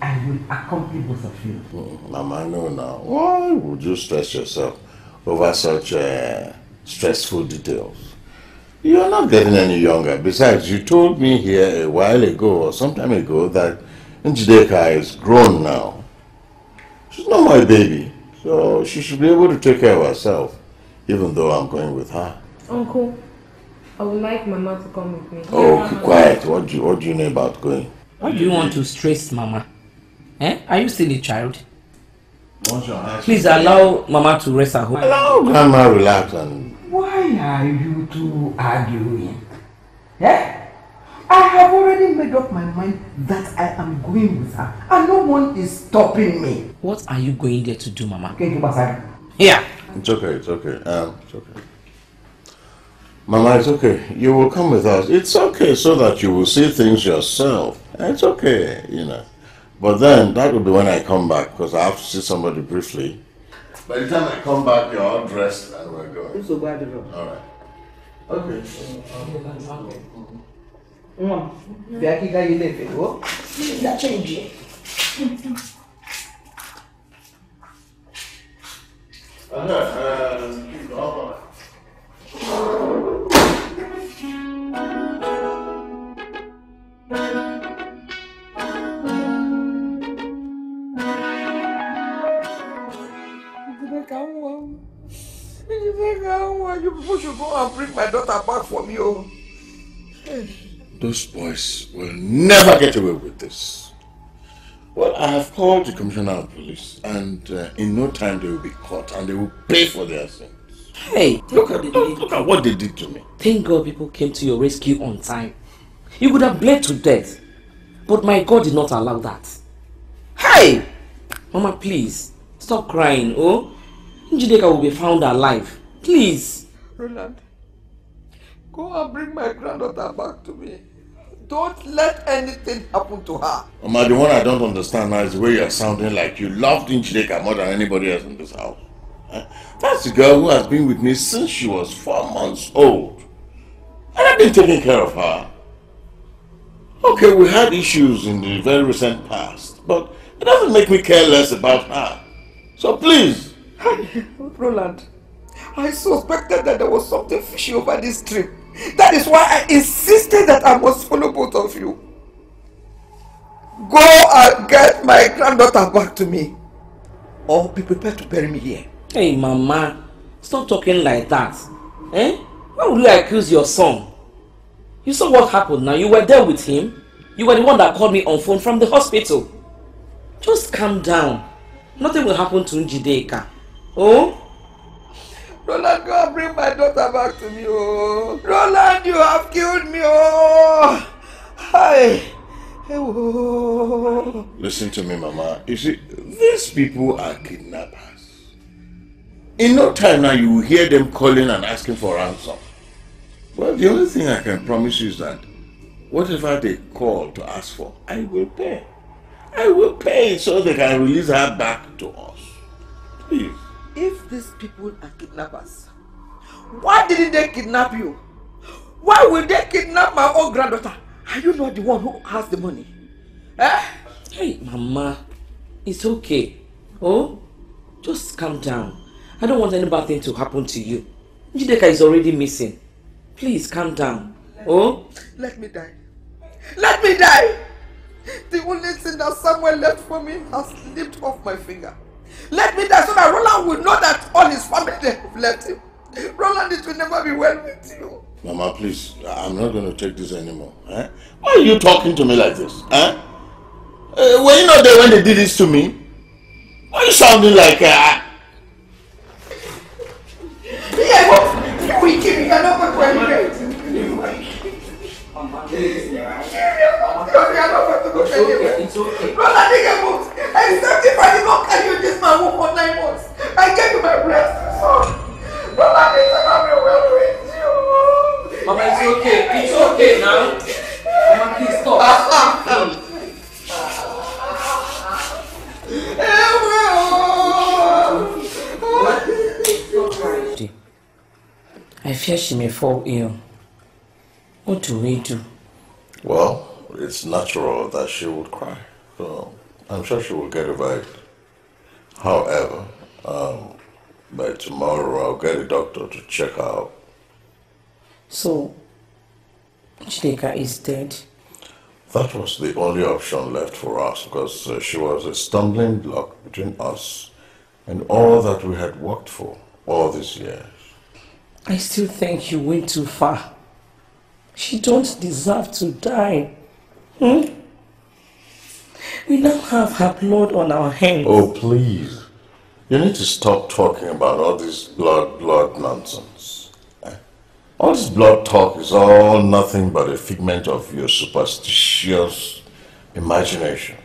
I will accompany both of you. Mm, Mama, no, now. Why would you stress yourself over such uh, stressful details? You are not getting any younger. Besides, you told me here a while ago or some time ago that Njideka is grown now. She's not my baby, so she should be able to take care of herself, even though I'm going with her. Uncle, I would like Mama to come with me. Oh, keep quiet. What do you, what do you know about going? Why do you want to stress Mama? Eh? Are you still a child? Please allow Mama to rest at home. Allow Grandma relax and Why are you two arguing? Eh? I have already made up my mind that I am going with her and no one is stopping me. What are you going there to do, Mama? Okay, Kibasari. Here. It's okay, it's okay. Um, it's okay. Mama, it's okay. You will come with us. It's okay so that you will see things yourself. It's okay, you know. But then, that will be when I come back because I have to see somebody briefly. By the time I come back, you're all dressed and we're going. So bad enough. All right. Okay. Nwa, bịa ka ị gaghị na-efe o. Ya chenji. You people should go and bring my daughter back for me, oh. Those boys will never get away with this. Well, I have called the commissioner of police, and uh, in no time they will be caught, and they will pay for their sins. Hey, Look at, look, look at what they did to me. Thank God people came to your rescue on time. You would have bled to death. But my God did not allow that. Hey! Mama, please, stop crying, oh? Njideka will be found alive. Please. Roland, go and bring my granddaughter back to me. Don't let anything happen to her. Mama, the one I don't understand now is the way you're sounding like you loved Njideka more than anybody else in this house. Eh? That's the girl who has been with me since she was four months old. And I've been taking care of her. Okay, we had issues in the very recent past, but it doesn't make me care less about her. So please, Roland, I suspected that there was something fishy over this trip. That is why I insisted that I must follow both of you. Go and get my granddaughter back to me. Or be prepared to bury me here. Hey, Mama, stop talking like that. Eh? Why would you accuse your son? You saw what happened now. You were there with him. You were the one that called me on phone from the hospital. Just calm down. Nothing will happen to Njideka. Oh? Roland, go and bring my daughter back to me, oh. Roland, you have killed me, oh. Hi. Oh. listen to me, Mama. You see, these people are kidnappers. In no time now, you will hear them calling and asking for ransom. Well, the only thing I can promise you is that whatever they call to ask for, I will pay. I will pay so they can release her back to us. Please. If these people are kidnappers, why didn't they kidnap you? Why will they kidnap my own granddaughter? Are you not the one who has the money? Eh? Hey, Mama. It's okay. Oh? Just calm down. I don't want any bad thing to happen to you. Njideka is already missing. Please calm down. Oh? Let me die. Let me die! The only thing that Samuel left for me has slipped off my finger. Let me die so that Roland will know that all his family have left him. Roland, it will never be well with you. Mama, please, I'm not going to take this anymore. Eh? Why are you talking to me like this? Eh? Uh, were you not there when they did this to me? Why are you sounding like... Uh, Yeah, but you will because we are not going to go it's anywhere. Okay, it's okay. Brother Digemut, except if I did not carry you this man for nine months, I gave you my breast. So, Brother Digem, I'm well with you. Mama, it's okay. It's okay now. Mama, please stop. I fear she may fall ill. What do we do? Well, it's natural that she would cry. So I'm sure she will get over it. However, um, by tomorrow I'll get a doctor to check her out. So, Njideka is dead? That was the only option left for us because uh, she was a stumbling block between us and all that we had worked for all these years. I still think you went too far. She don't deserve to die. Hmm? We now have her blood on our hands. Oh, please. You need to stop talking about all this blood, blood nonsense. Eh? All this blood talk is all nothing but a figment of your superstitious imagination.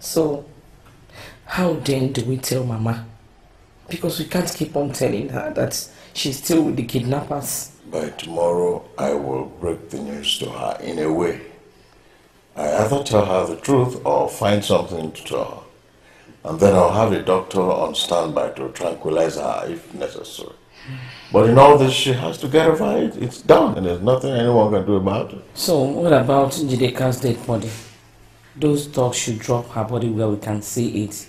So, how then do we tell Mama? Because we can't keep on telling her that she's still with the kidnappers. By tomorrow, I will break the news to her in a way. I either tell her the truth or find something to tell her. And then I'll have a doctor on standby to tranquilize her if necessary. But in all this, she has to get over it. It's done, and there's nothing anyone can do about it. So, what about Njideka's dead body? Those dogs should drop her body where we can see it,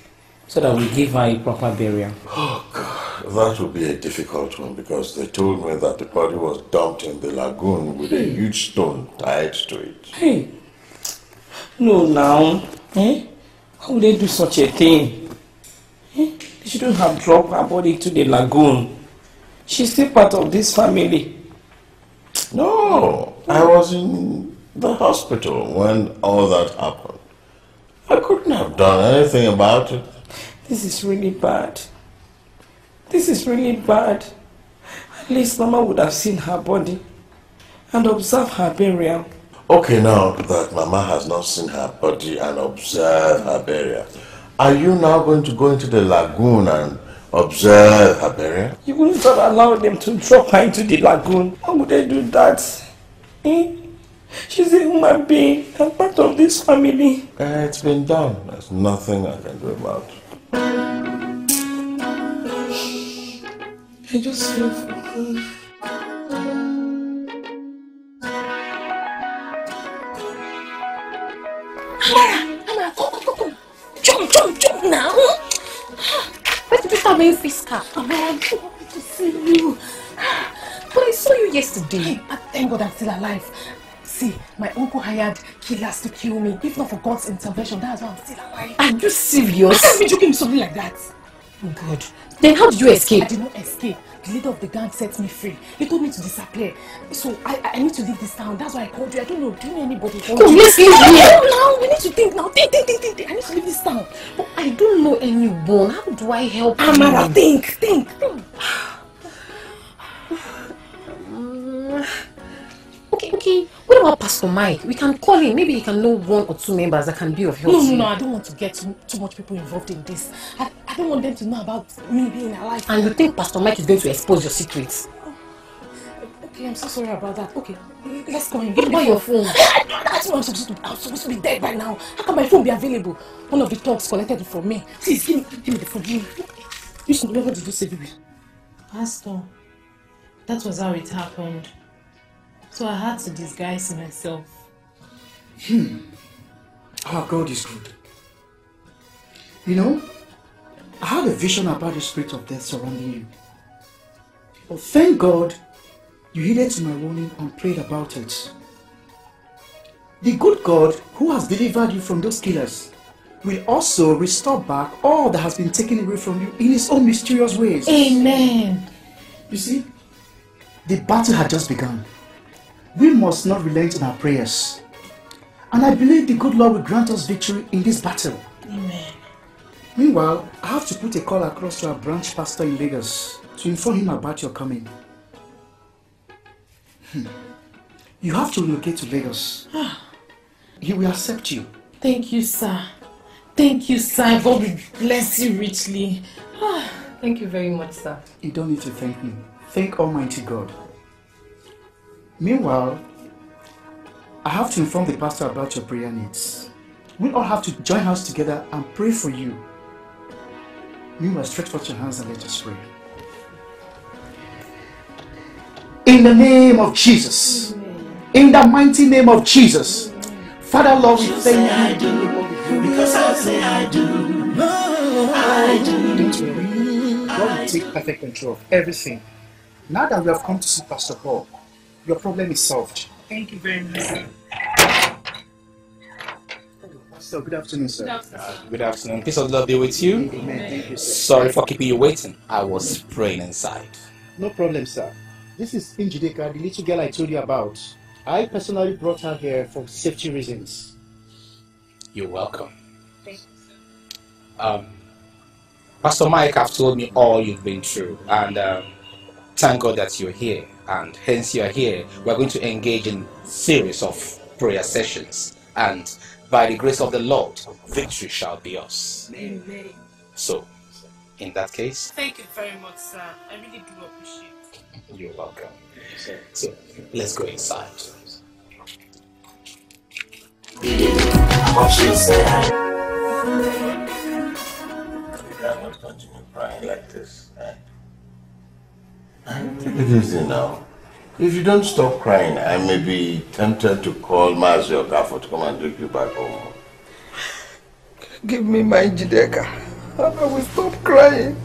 so that we give her a proper burial. Oh, God. That would be a difficult one because they told me that the body was dumped in the lagoon with a huge stone tied to it. Hey, no now. Eh? How would they do such a thing? Eh? They shouldn't have dropped her body to the lagoon. She's still part of this family. No, I was in the hospital when all that happened. I couldn't have done anything about it. This is really bad. This is really bad. At least Mama would have seen her body and observed her burial. Okay, now that Mama has not seen her body and observed her burial, are you now going to go into the lagoon and observe her burial? You wouldn't have allowed them to drop her into the lagoon. How would they do that? Eh? She's a human being and part of this family. Uh, it's been done. There's nothing I can do about it. I just feel Amara, Amara, come, oh, come, oh, come, oh, come. Jump, jump, jump now. Where did you start wearing face cap? Amara, I'm so happy to see you. But I saw you yesterday. I thank God I'm still alive. See, my uncle hired killers to kill me. If not for God's intervention, that's why I'm still alive. Are you serious? I can't be joking with something like that. Oh God. Then how did you escape? I did not escape. The leader of the gang set me free. He told me to disappear. So I, I need to leave this town. That's why I called you. I don't know. Do you know anybody? Come, let's leave here. No, now we need to think now. Think, think, think, think, think. I need to leave this town. But I don't know anyone. How do I help Amara, you? think, think, think. Okay, okay. What about Pastor Mike? We can call him. Maybe he can know one or two members that can be of help. No, to no, no. I don't want to get too, too much people involved in this. I, I don't want them to know about me being alive. And you think Pastor Mike is going to expose your secrets? Oh, okay, I'm so sorry about that. Okay, let's go and What about your phone? That's what I'm supposed to. I'm supposed to be dead by now. How can my phone be available? One of the thugs collected it from me. Please give me, give me the phone. Give me. You should know what did you say, baby? Pastor, that was how it happened. So I had to disguise myself. Hmm. Our God is good. You know, I had a vision about the spirit of death surrounding you. But thank God you heeded to my warning and prayed about it. The good God who has delivered you from those killers will also restore back all that has been taken away from you in his own mysterious ways. Amen. You see, the battle had just begun. We must not relent in our prayers. And I believe the good Lord will grant us victory in this battle. Amen. Meanwhile, I have to put a call across to our branch pastor in Lagos to inform him about your coming. Hmm. You have to relocate to Lagos. He will accept you. Thank you, sir. Thank you, sir. God will bless you richly. Thank you very much, sir. You don't need to thank me. Thank Almighty God. Meanwhile, I have to inform the pastor about your prayer needs. We all have to join hands together and pray for you. Meanwhile, stretch forth your hands and let us pray. In the name of Jesus. In the mighty name of Jesus. Father Lord, we thank you. Because I say I do. I do. God will take perfect control of everything. Now that we have come to see Pastor Paul, your problem is solved. Thank you very much. Pastor, good afternoon, sir. Uh, good afternoon. Peace of the Lord be with you. Amen. Thank you, sir. Sorry for keeping you waiting. I was praying inside. No problem, sir. This is Njideka, the little girl I told you about. I personally brought her here for safety reasons. You're welcome. Um, Pastor Mike I've told me all you've been through, and um, thank God that you're here. And hence you're here. We're going to engage in series of prayer sessions, and by the grace of the Lord, victory shall be us. Amen. So, in that case, Thank you very much, sir. I really do appreciate it. you're welcome. So, let's go inside. What she said. You cannot continue crying like this. Eh? Take it easy now. If you don't stop crying, I may be tempted to call Mazi Okafor to come and take you back home. Give me my Njideka. I will stop crying.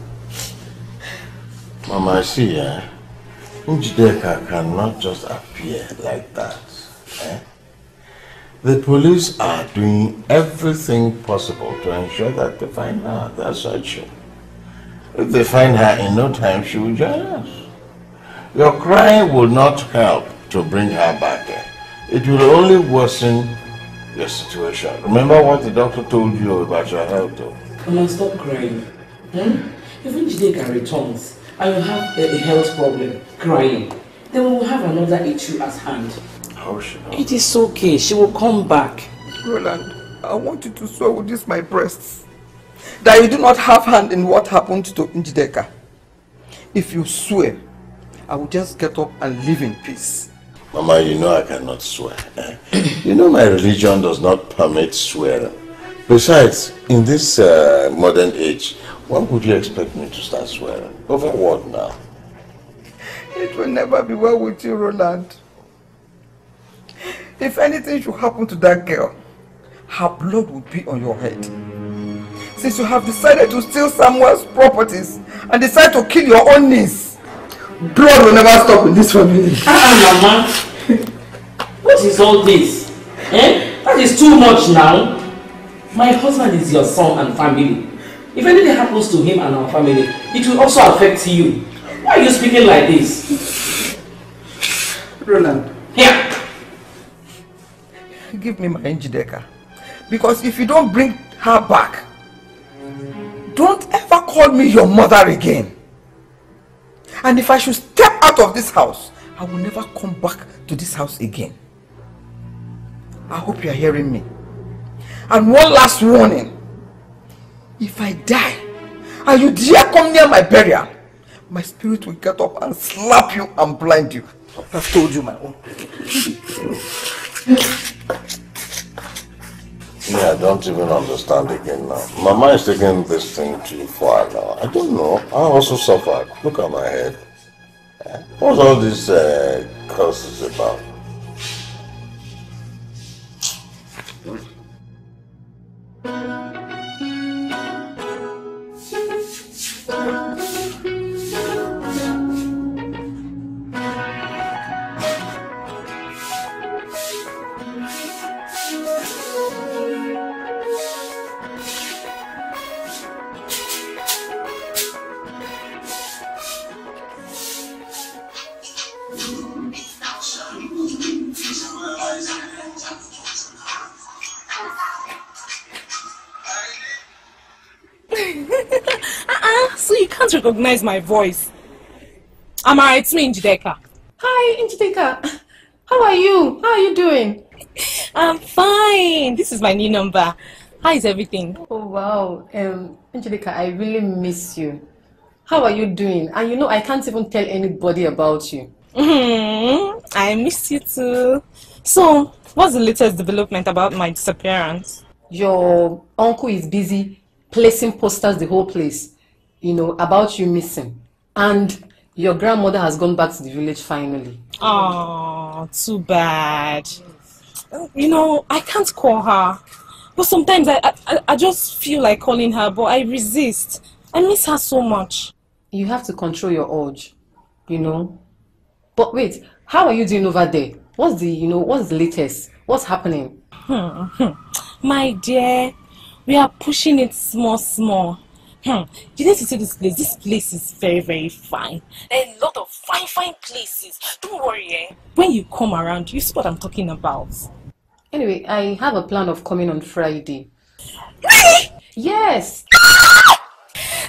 Mama, I see, eh? Njideka cannot just appear like that. Eh? The police are doing everything possible to ensure that they find her. That's searching. If they find her in no time, she will join us. Your crying will not help to bring her back. It will only worsen your situation. Remember what the doctor told you about your health, though. Mama, stop crying. Hmm? Even Njideka returns and you have a, a health problem, crying, then we will have another issue at hand. How she know? It is okay. She will come back. Roland, I want you to swear with this my breasts that you do not have hand in what happened to Njideka. If you swear, I will just get up and live in peace. Mama, you know I cannot swear. eh? you know my religion does not permit swearing. Besides, in this uh, modern age, when would you expect me to start swearing? Over what now? It will never be well with you, Roland. If anything should happen to that girl, her blood will be on your head. Since you have decided to steal someone's properties and decide to kill your own niece, blood will never stop in this family. Ah, Mama. What is all this? Eh? That is too much now. My husband is your son and family. If anything happens to him and our family, it will also affect you. Why are you speaking like this? Roland, Here. give me my Njideka. Because if you don't bring her back, don't ever call me your mother again. And if I should step out of this house, I will never come back to this house again. I hope you are hearing me. And one last warning. If I die, and you dare come near my burial, my spirit will get up and slap you and blind you. I've told you my own. I don't even understand again now. My mind is taking this thing too far now. I don't know. I also suffered. Look at my head. Eh? What's all this uh, curses about? Recognize my voice. Am I it's me, Njideka? Hi, Njideka. How are you? How are you doing? I'm fine. This is my new number. How is everything? Oh wow, um, Angelica, I really miss you. How are you doing? And you know, I can't even tell anybody about you. hmm I miss you too. So, what's the latest development about my disappearance? Your uncle is busy placing posters the whole place, you know, about you missing. And Your grandmother has gone back to the village finally. Oh, too bad. You know, I can't call her. But sometimes I, I, I just feel like calling her, but I resist. I miss her so much. You have to control your urge, you know. But wait, how are you doing over there? What's the, you know, what's the latest? What's happening? Hmm, hmm. My dear, we are pushing it small, small. Hmm. You need to see this place. This place is very, very fine. There are a lot of fine, fine places. Don't worry, eh? When you come around, you see what I'm talking about. Anyway, I have a plan of coming on Friday. Yes!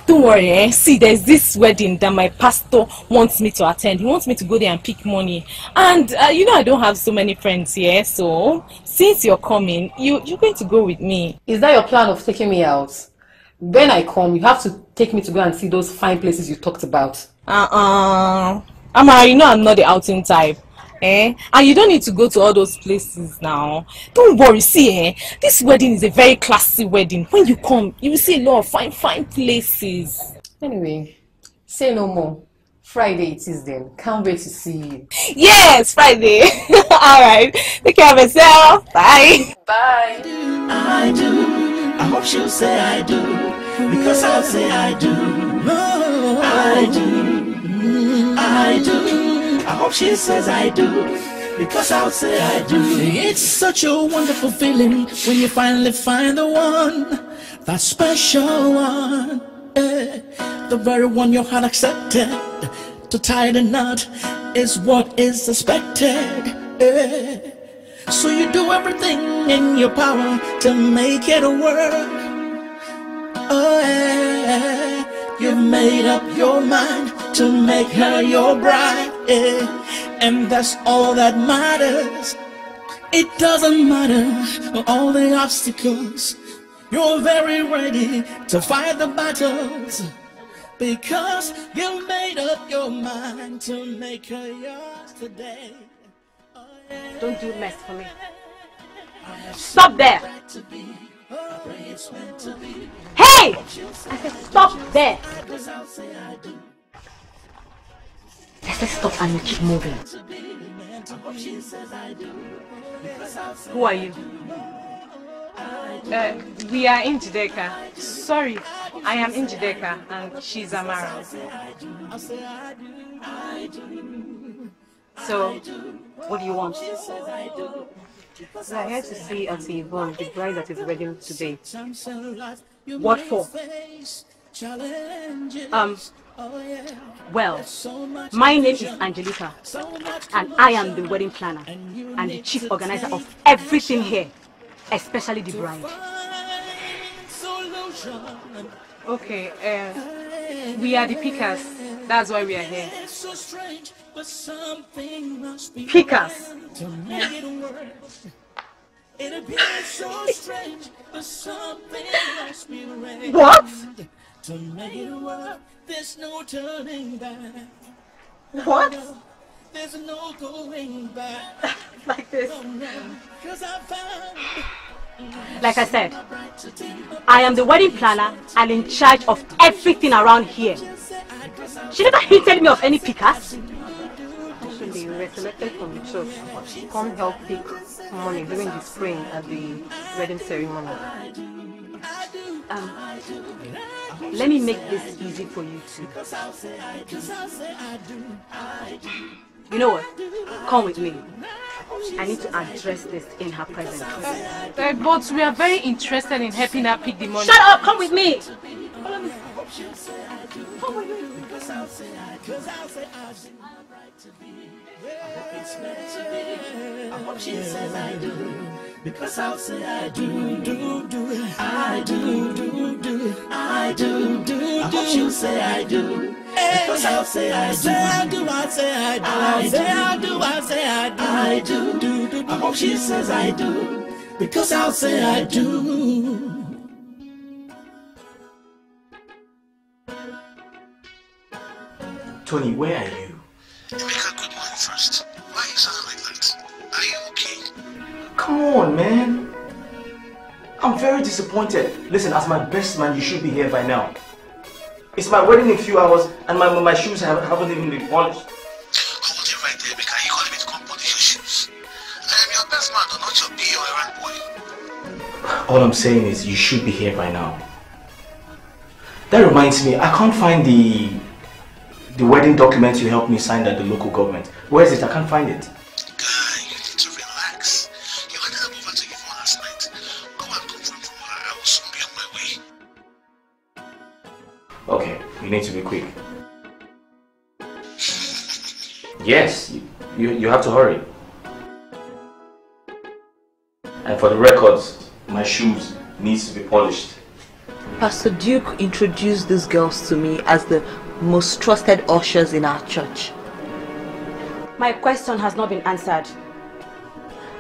Don't worry, eh? See, there's this wedding that my pastor wants me to attend. He wants me to go there and pick money. And uh, you know, I don't have so many friends here, so since you're coming, you you're going to go with me. Is that your plan of taking me out? When I come, you have to take me to go and see those fine places you talked about. Uh-uh. Amara, you know I'm not the outing type. Eh? And you don't need to go to all those places now. Don't worry, see, eh? This wedding is a very classy wedding. When you come, you will see a lot of fine, fine places. Anyway, say no more. Friday it is then. Can't wait to see you. Yes, Friday. Alright. Take care of yourself. Bye. Bye. I do. I hope she'll say I do. Because I'll say I do. I do. I do. I hope she says I do. Because I'll say I do. It's such a wonderful feeling when you finally find the one, that special one, eh, the very one your heart accepted. To tie the knot is what is expected. eh. So you do everything in your power to make it a work. Oh yeah, you've made up your mind to make her your bride, yeah. and that's all that matters. It doesn't matter all the obstacles. You're very ready to fight the battles because you made up your mind to make her yours today. Don't do mess for me. Stop there! Hey! I said stop there! I said stop and you keep moving. Who are you? Uh, we are Njideka. Sorry, I am Njideka and she's Amara. So, what do you want? We are here to see Auntie Yvonne, the bride that is wedding today. What for? Um, well, my name is Angelica, and I am the wedding planner and the chief organizer of everything here, especially the bride. Okay, uh, we are the pickers. That's why we are here. Pickers? To make it work. It appears so strange, What? There's no turning back. What? There's no going back. like this. Like I said, I am the wedding planner and in charge of everything around here. She never hinted me of any pickers. We were from the church come help pick money during the spring at the wedding ceremony. Um, let me make this easy for you too. You know what? Come with me. I need to address this in her presence. Uh, but we are very interested in helping her pick the money. Shut up! Come with me! I hope she says I do. Because I'll say I do, do, do. I do, do, do. I do, do, I hope she'll say I do. Because I'll say I do. Say I do, I say I do. I say I do, I say I do. I do, do, do. I hope she says I do. Because I'll say I do. Tony, where are you? Emeka, good morning first. Why you sound like that? Are you okay? Come on, man. I'm very disappointed. Listen, as my best man, you should be here by now. It's my wedding in a few hours and my, my shoes have, haven't even been polished. Hold it right there. You calling me to come polish your shoes? I am your best man, not your or errand boy. All I'm saying is you should be here by now. That reminds me, I can't find the the wedding documents you helped me sign at the local government. Where is it? I can't find it. Need to be quick. Yes, you, you, you have to hurry. And for the records, my shoes needs to be polished. Pastor Duke introduced these girls to me as the most trusted ushers in our church. My question has not been answered.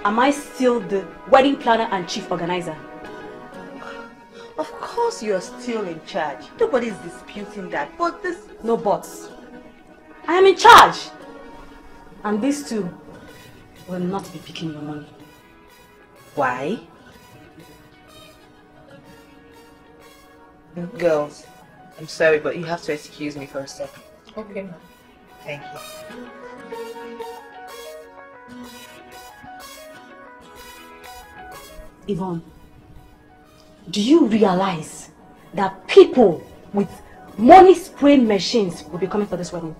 Am I still the wedding planner and chief organizer? Of course you're still in charge. Nobody's disputing that. But this... No buts. I am in charge. And these two will not be picking your money. Why? Girls, I'm sorry, but you have to excuse me for a second. Okay. Ma'am. Thank you. Yvonne, do you realize that people with money spraying machines will be coming for this wedding?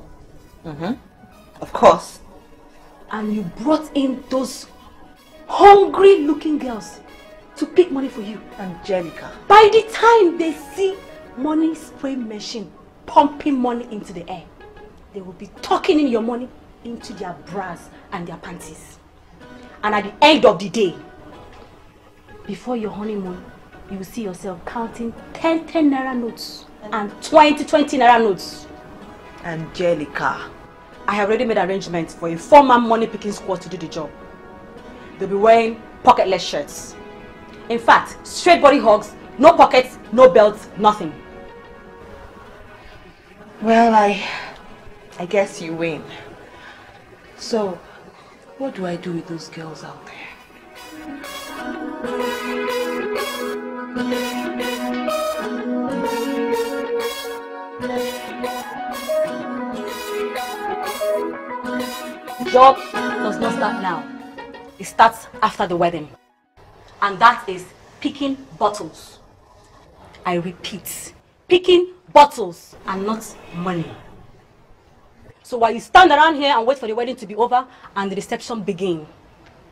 Mm-hmm. Of course. And you brought in those hungry looking girls to pick money for you. Angelica. By the time they see money spraying machine pumping money into the air, they will be tucking in your money into their bras and their panties. And at the end of the day, before your honeymoon, you will see yourself counting 10 10 naira notes and 20 20 naira notes. Angelica. I have already made arrangements for a four-man money picking squad to do the job. They'll be wearing pocketless shirts. In fact, straight body hugs, no pockets, no belts, nothing. Well, I... I guess you win. So, what do I do with those girls out there? The job does not start now. It starts after the wedding. And that is picking bottles. I repeat, picking bottles and not money. So while you stand around here and wait for the wedding to be over and the reception begin,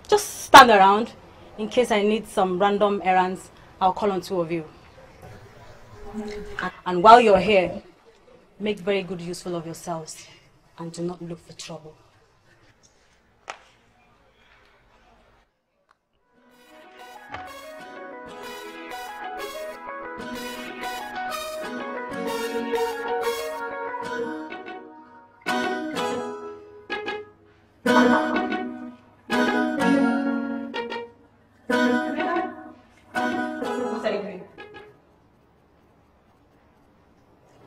just stand around in case I need some random errands. I'll call on two of you. And while you're here, make very good useful of yourselves and do not look for trouble. What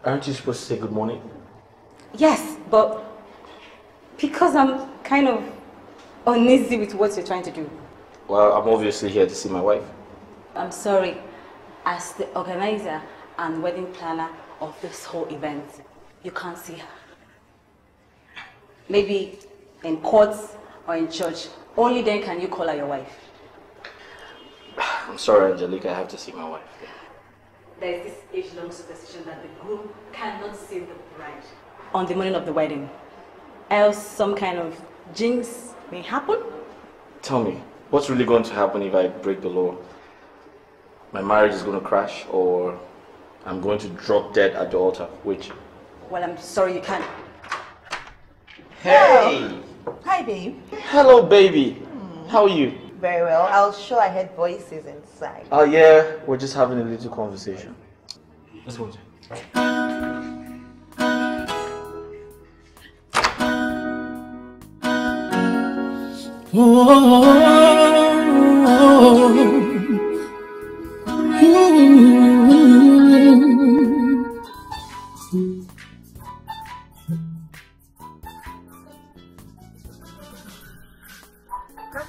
Aren't you supposed to say good morning? Yes, but because I'm kind of uneasy with what you're trying to do. Well, I'm obviously here to see my wife. I'm sorry, as the organizer and wedding planner of this whole event, you can't see her. Maybe in courts or in church, only then can you call her your wife. I'm sorry, Angelica, I have to see my wife. There is this age-long superstition that the groom cannot see the bride on the morning of the wedding. Else some kind of jinx may happen. Tell me, what's really going to happen if I break the law? My marriage is going to crash, or I'm going to drop dead at the altar, which... Well, I'm sorry you can't. Hey! Hi, babe. Hello, baby. How are you? Very well. I'll show I heard voices inside. Oh, yeah, we're just having a little conversation. Let's go.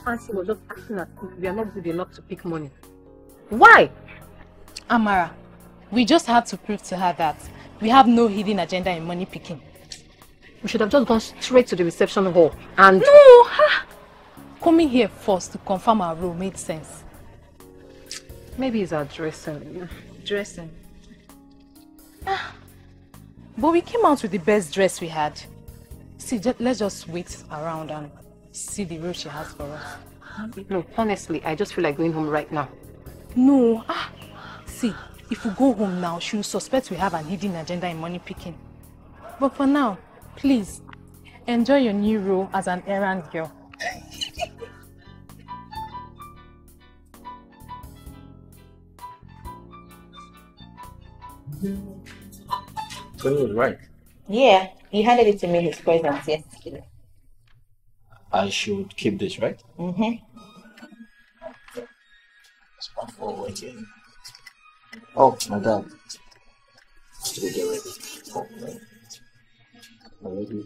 Auntie was just acting as if we are not good enough to pick money. Why? Amara, we just had to prove to her that we have no hidden agenda in money picking. We should have just gone straight to the reception hall and... No! Ha! Coming here first to confirm our role made sense. Maybe it's our dressing. Dressing. Ah. But we came out with the best dress we had. See, let's just wait around and see the role she has for us. No, honestly, I just feel like going home right now. No. Ah. See, if we go home now, she will suspect we have an hidden agenda in money picking. But for now, please, enjoy your new role as an errand girl. Tony was right. Yeah, he handed it to me his presence yesterday. I should keep this, right? Mm-hmm. forward again. Oh, my God. Should we get ready? Oh, right. Already.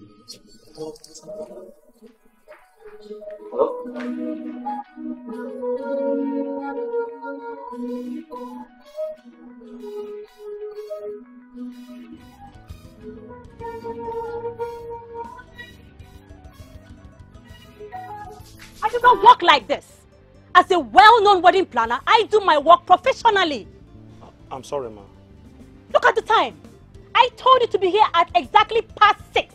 I do not work like this. As a well-known wedding planner, I do my work professionally. I'm sorry, ma. Look at the time. I told you to be here at exactly past six.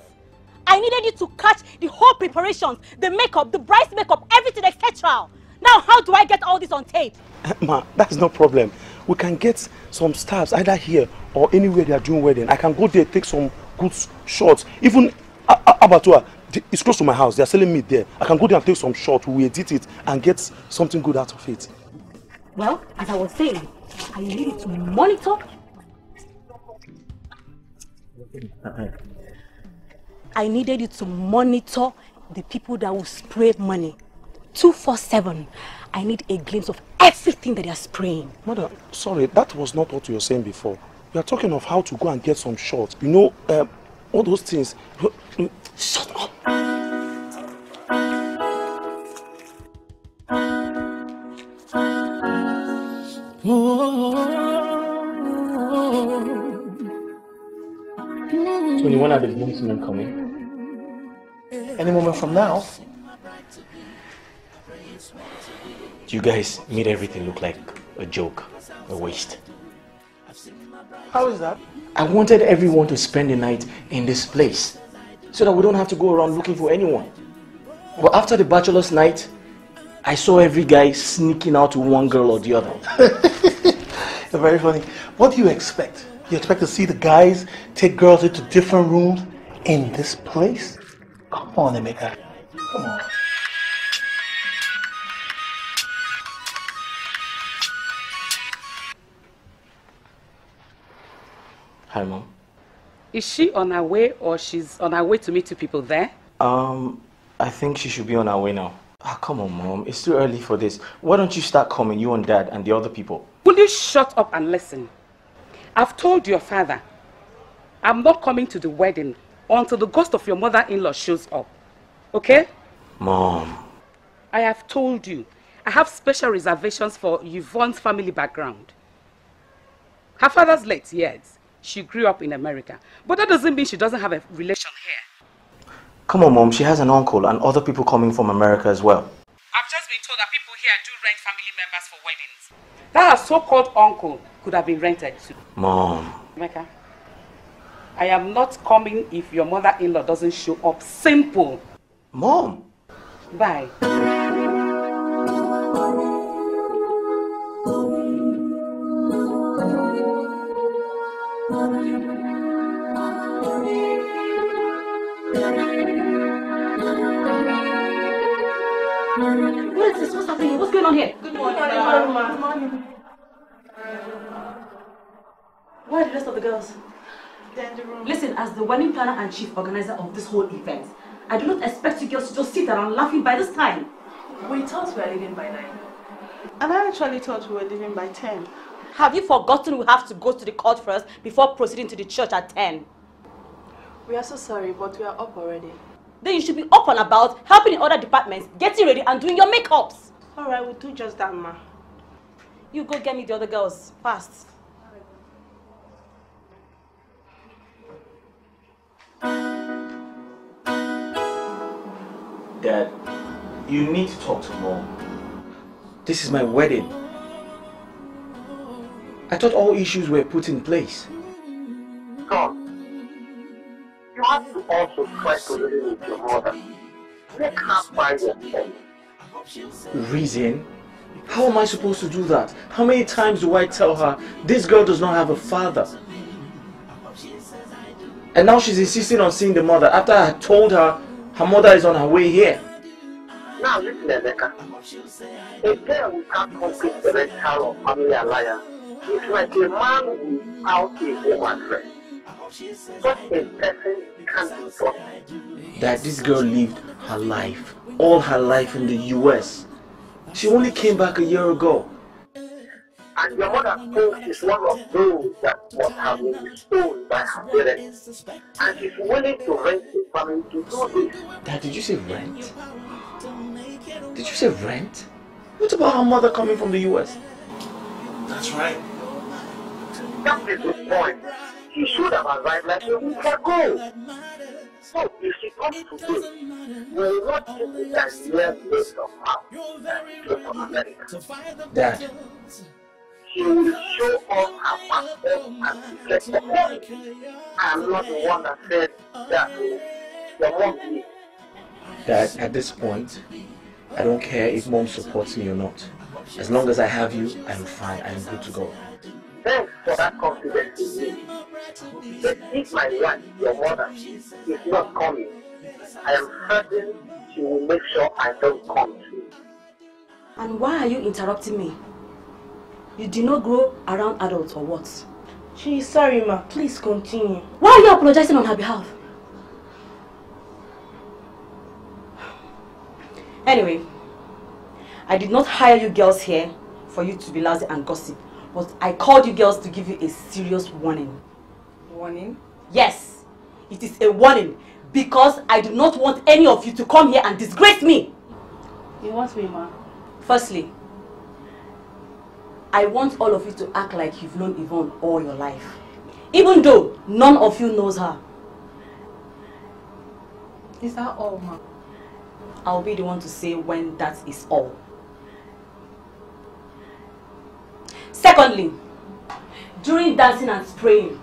I needed you to catch the whole preparations, the makeup, the bride's makeup, everything, etc. Now, how do I get all this on tape? Ma, that's no problem. We can get some staffs either here or anywhere they are doing wedding. I can go there, take some good shots. Even A- A- Abattoir, the- it's close to my house. They are selling meat there. I can go there and take some shots. We edit it and get something good out of it. Well, as I was saying, I need you to monitor. I needed you to monitor the people that will spray money. 247. I need a glimpse of everything that they are spraying. Mother, sorry, that was not what you were saying before. We are talking of how to go and get some shots. You know, um, all those things. Shut up! Tony, when are the groomsmen coming? Any moment from now. You guys made everything look like a joke, a waste. How is that? I wanted everyone to spend the night in this place so that we don't have to go around looking for anyone. But after the bachelor's night, I saw every guy sneaking out to one girl or the other. Very funny. What do you expect? You expect to see the guys take girls into different rooms in this place? Come on, Emeka. Come on. Hi, mom. Is she on her way or she's on her way to meet two people there? Um, I think she should be on her way now. Ah, come on, mom. It's too early for this. Why don't you start coming, you and dad and the other people? Will you shut up and listen? I've told your father I'm not coming to the wedding until the ghost of your mother-in-law shows up. Okay? Mom. I have told you. I have special reservations for Yvonne's family background. Her father's late, yes. She grew up in America. But that doesn't mean she doesn't have a relation here. Come on, mom. She has an uncle and other people coming from America as well. I've just been told that people here do rent family members for weddings. That her so-called uncle could have been rented too. Mom. Emeka, I am not coming if your mother-in-law doesn't show up. Simple. Mom. Bye. What's happening? What's going on here? Good morning, Good morning. Where are the rest of the girls? In the room. Listen, as the wedding planner and chief organizer of this whole event, I do not expect you girls to just sit around laughing by this time. We thought we were leaving by 9. And I actually thought we were leaving by 10. Have you forgotten we have to go to the court first before proceeding to the church at 10? We are so sorry, but we are up already. Then you should be up and about, helping in other departments, getting ready and doing your makeups. All right, we'll do just that, ma. You go get me the other girls, fast. Dad, you need to talk to mom. This is my wedding. I thought all issues were put in place. God, you have to also try to live with your mother. You can't find yourself. Reason? How am I supposed to do that? How many times do I tell her this girl does not have a father? And now she's insisting on seeing the mother after I had told her her mother is on her way here. Now listen, Emeka. A girl without complete the parental or family alliance is like a man without a home address. Such a person can't be trusted. That this girl lived her life, all her life in the US. She only came back a year ago. And your mother thinks she's one of those that must have been exposed by her parents. And she's willing to rent a family to do this. Dad, did you say rent? Did you say rent? What about her mother coming from the US? That's right. That is the point. She should have arrived like a week ago. Today, we will from America. Dad, She will show her and to. I am not the one that said that. Dad, at this point, I don't care if mom supports me or not. As long as I have you, I'm fine. I'm good to go. Thanks for that confidence in me. But if my wife, your mother, is not coming, I am certain she will make sure I don't come too. And why are you interrupting me? You did not grow around adults or what? She is sorry, ma. Please continue. Why are you apologizing on her behalf? Anyway, I did not hire you girls here for you to be lousy and gossip, but I called you girls to give you a serious warning. Warning? Yes, it is a warning because I do not want any of you to come here and disgrace me. You want me, ma? Firstly, I want all of you to act like you've known Yvonne all your life. Even though none of you knows her. Is that all, ma? I'll be the one to say when that is all. Secondly, during dancing and spraying,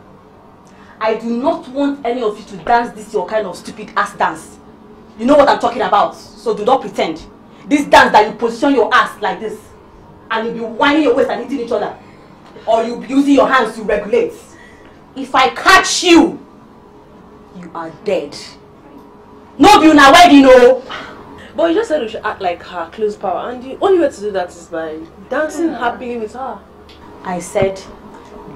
I do not want any of you to dance this your kind of stupid ass dance. You know what I'm talking about, so do not pretend. This dance that you position your ass like this, and you'll be whining your waist and hitting each other, or you'll be using your hands to regulate. If I catch you, you are dead. No be una wedding o. But you just said we should act like her, close power, and the only way to do that is by dancing mm. happily with her. I said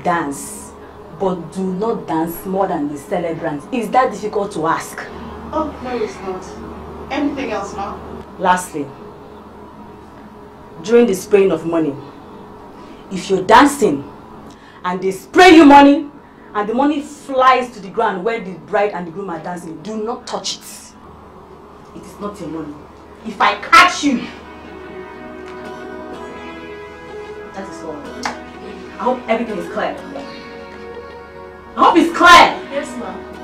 dance, but do not dance more than the celebrant. Is that difficult to ask? Oh, no, it's not. Anything else, ma? Lastly, during the spraying of money, if you're dancing and they spray you money and the money flies to the ground where the bride and the groom are dancing, do not touch it. It is not your money. If I catch you, that is all. I hope everything is clear. I hope it's clear. Yes, ma'am.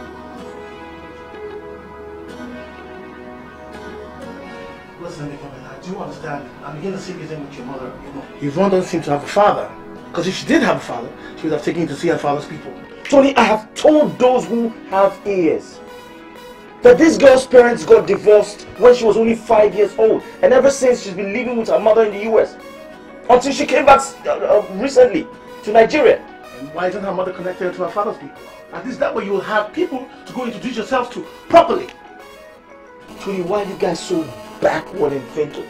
Listen, Yvonne, I do understand. I'm beginning to see this in with your mother. You know, Yvonne doesn't seem to have a father. Because if she did have a father, she would have taken you to see her father's people. Tony, I have told those who have ears that this girl's parents got divorced when she was only five years old. And ever since, she's been living with her mother in the US. Until she came back uh, uh, recently to Nigeria. And why isn't her mother connected to her father's people? At least that way you will have people to go introduce yourselves to properly. Tony, why are you guys so backward in thinking?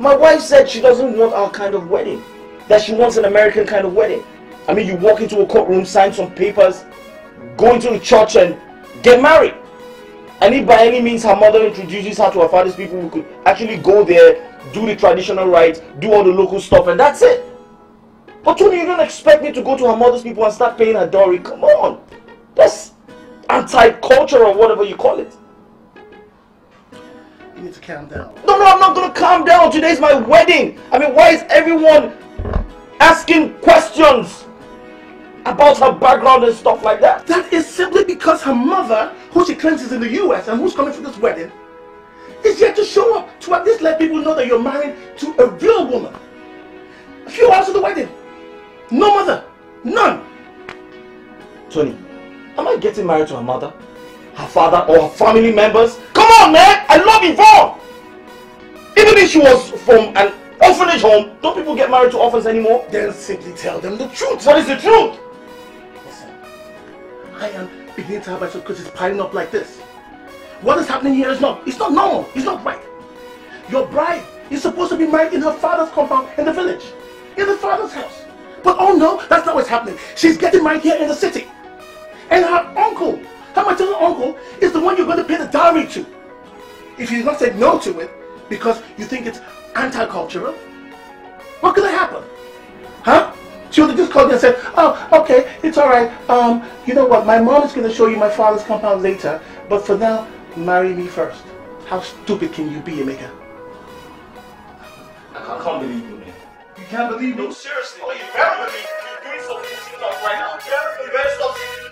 My wife said she doesn't want our kind of wedding. That she wants an American kind of wedding. I mean, you walk into a courtroom, sign some papers, go into the church and get married. And if by any means her mother introduces her to her father's people, we could actually go there, do the traditional rites, do all the local stuff, and that's it. But Tony, you don't expect me to go to her mother's people and start paying her dowry. Come on. That's anti-culture or whatever you call it. You need to calm down. No, no, I'm not gonna calm down. Today's my wedding. I mean, why is everyone asking questions about her background and stuff like that? That is simply because her mother, who she claims is in the US and who's coming for this wedding, is yet to show up to at least let people know that you're married to a real woman. A few hours of the wedding. No mother. None. Tony, am I getting married to her mother? Her father or her family members? Come on, man! I love Yvonne! Even if she was from an orphanage home, don't people get married to orphans anymore? Then simply tell them the truth. What is the truth? I am beginning to have myself because it's piling up like this. What is happening here is not, it's not normal. It's not right. Your bride is supposed to be married in her father's compound in the village, in the father's house. But oh no, that's not what's happening. She's getting married here in the city. And her uncle, her maternal uncle, is the one you're going to pay the dowry to. If you not say no to it because you think it's anti-cultural, what could have happened? Huh? She would have just called you and said, oh, okay, it's all right. Um, you know what? My mom is going to show you my father's compound later, but for now, marry me first. How stupid can you be, Emeka? I can't believe you, man. You can't believe me? No, seriously. Oh, you better believe you're doing something enough right now. You better, you better stop.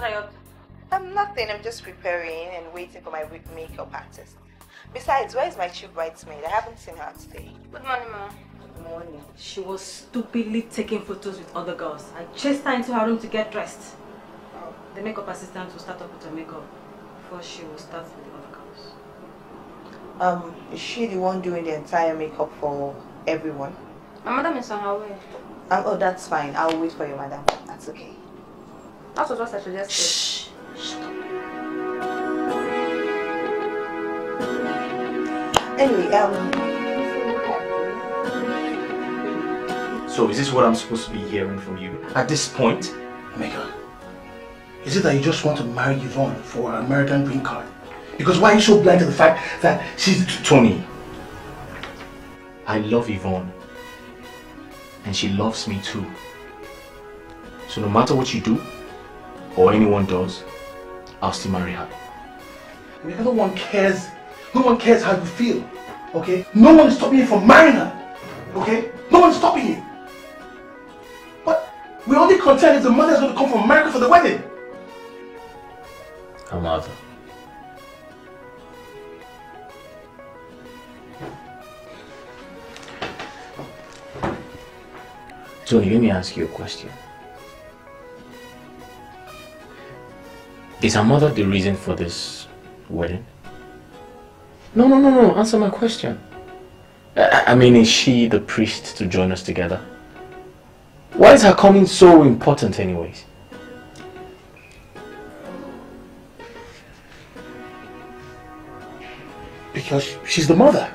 What are you up to? I'm nothing. I'm just preparing and waiting for my wi- makeup artist. Besides, where is my chief bridesmaid? I haven't seen her today. Good morning, ma. Good morning. She was stupidly taking photos with other girls. I chased her into her room to get dressed. The makeup assistant will start up with her makeup before she will start with the other girls. Um, is she the one doing the entire makeup for everyone? My madam is on her way. Um, oh, that's fine. I'll wait for you, madam. That's okay. That was what I suggested. Shh. Anyway, um, So is this what I'm supposed to be hearing from you at this point? Emeka, is it that you just want to marry Yvonne for an American green card? Because why are you so blind to the fact that she's... Tony, I love Yvonne. And she loves me too. So no matter what you do, or anyone does, I'll still marry her. Emeka, no one cares. No one cares how you feel. Okay? No one is stopping you from marrying her. Okay? No one's stopping you. But we're only concerned if the mother is going to come from America for the wedding. Her mother. Tony, let me ask you a question. Is her mother the reason for this wedding? No, no, no, no. Answer my question. I, mean, is she the priest to join us together? Why is her coming so important anyways? Because she's the mother.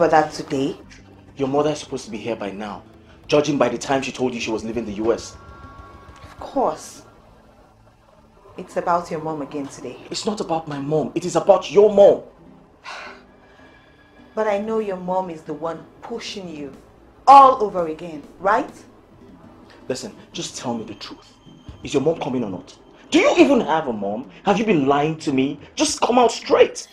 Over that today? Your mother is supposed to be here by now, judging by the time she told you she was leaving the US. Of course. It's about your mom again today. It's not about my mom, it is about your mom. But I know your mom is the one pushing you all over again, right? Listen, just tell me the truth. Is your mom coming or not? Do you even have a mom? Have you been lying to me? Just come out straight.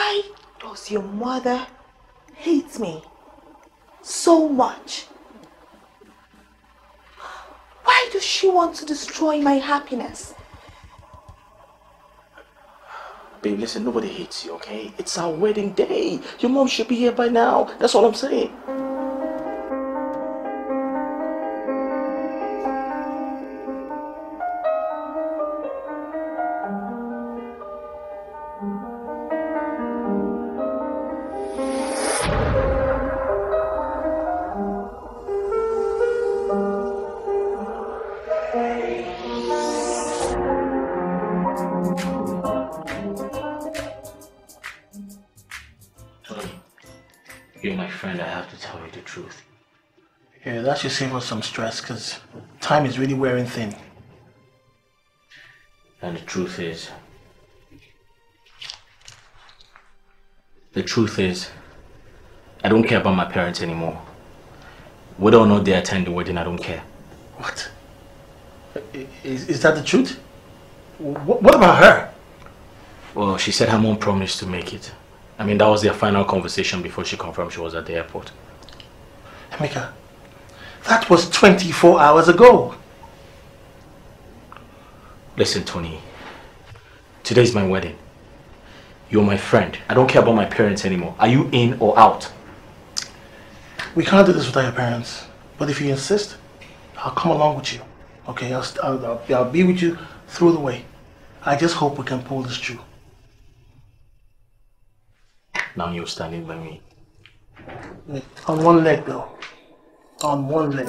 Why does your mother hate me so much? Why does she want to destroy my happiness? Babe, listen, nobody hates you, okay? It's our wedding day. Your mom should be here by now. That's all I'm saying. Should save us some stress because time is really wearing thin. And the truth is, the truth is, I don't care about my parents anymore. Whether or not they attend the wedding, I don't care. What? Is, is that the truth? What, what about her? Well, she said her mom promised to make it. I mean, that was their final conversation before she confirmed she was at the airport. Emeka, that was 24 hours ago. Listen, Tony. Today's my wedding. You're my friend. I don't care about my parents anymore. Are you in or out? We can't do this without your parents. But if you insist, I'll come along with you. Okay, I'll, I'll, I'll be with you through the way. I just hope we can pull this through. Now you're standing by me. On one leg, though. On one leg.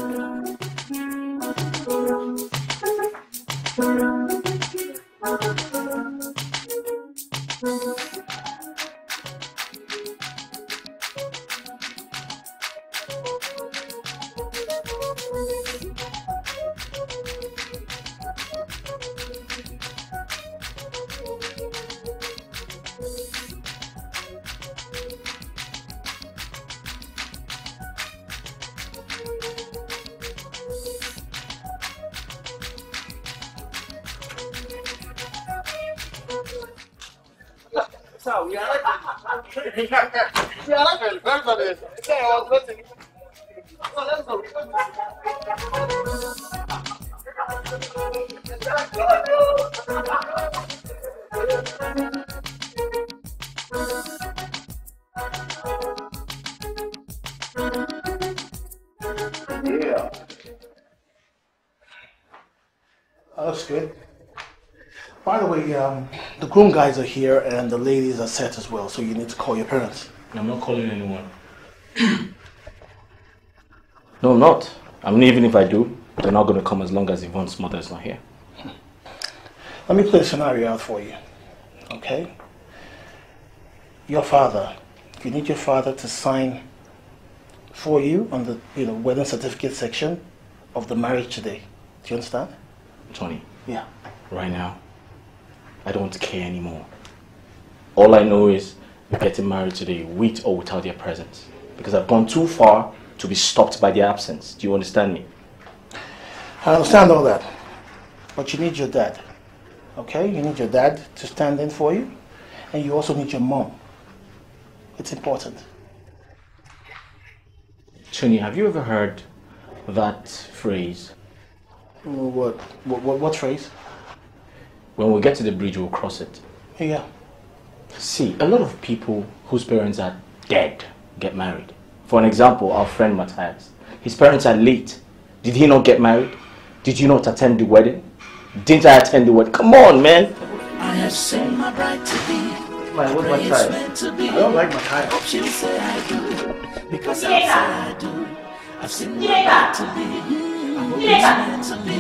Yeah. Oh, that's good. By the way, um, the groom guys are here and the ladies are set as well, so you need to call your parents. I'm not calling anyone. No, I'm not. I mean, even if I do, they're not going to come as long as Yvonne's mother is not here. Let me play a scenario out for you, okay? Your father, you need your father to sign for you on the you know wedding certificate section of the marriage today. Do you understand? Tony. Yeah. Right now, I don't care anymore. All I know is we're getting married today with or without their presence. Because I've gone too far to be stopped by their absence. Do you understand me? I understand all that, but you need your dad, okay? You need your dad to stand in for you, and you also need your mom. It's important. Tony, have you ever heard that phrase? What, what, what, what phrase? When we get to the bridge, we'll cross it. Yeah. See, a lot of people whose parents are dead get married. For an example, our friend Matthias. His parents are late. Did he not get married? Did you not attend the wedding? Didn't I attend the wedding? Come on, man. I have seen my bride to be. Why, what Matthias? meant to be. I don't like Matthias. Hope she'll say I do. Because I say I do. I've seen my Jireka. bride to be. I hope meant to be.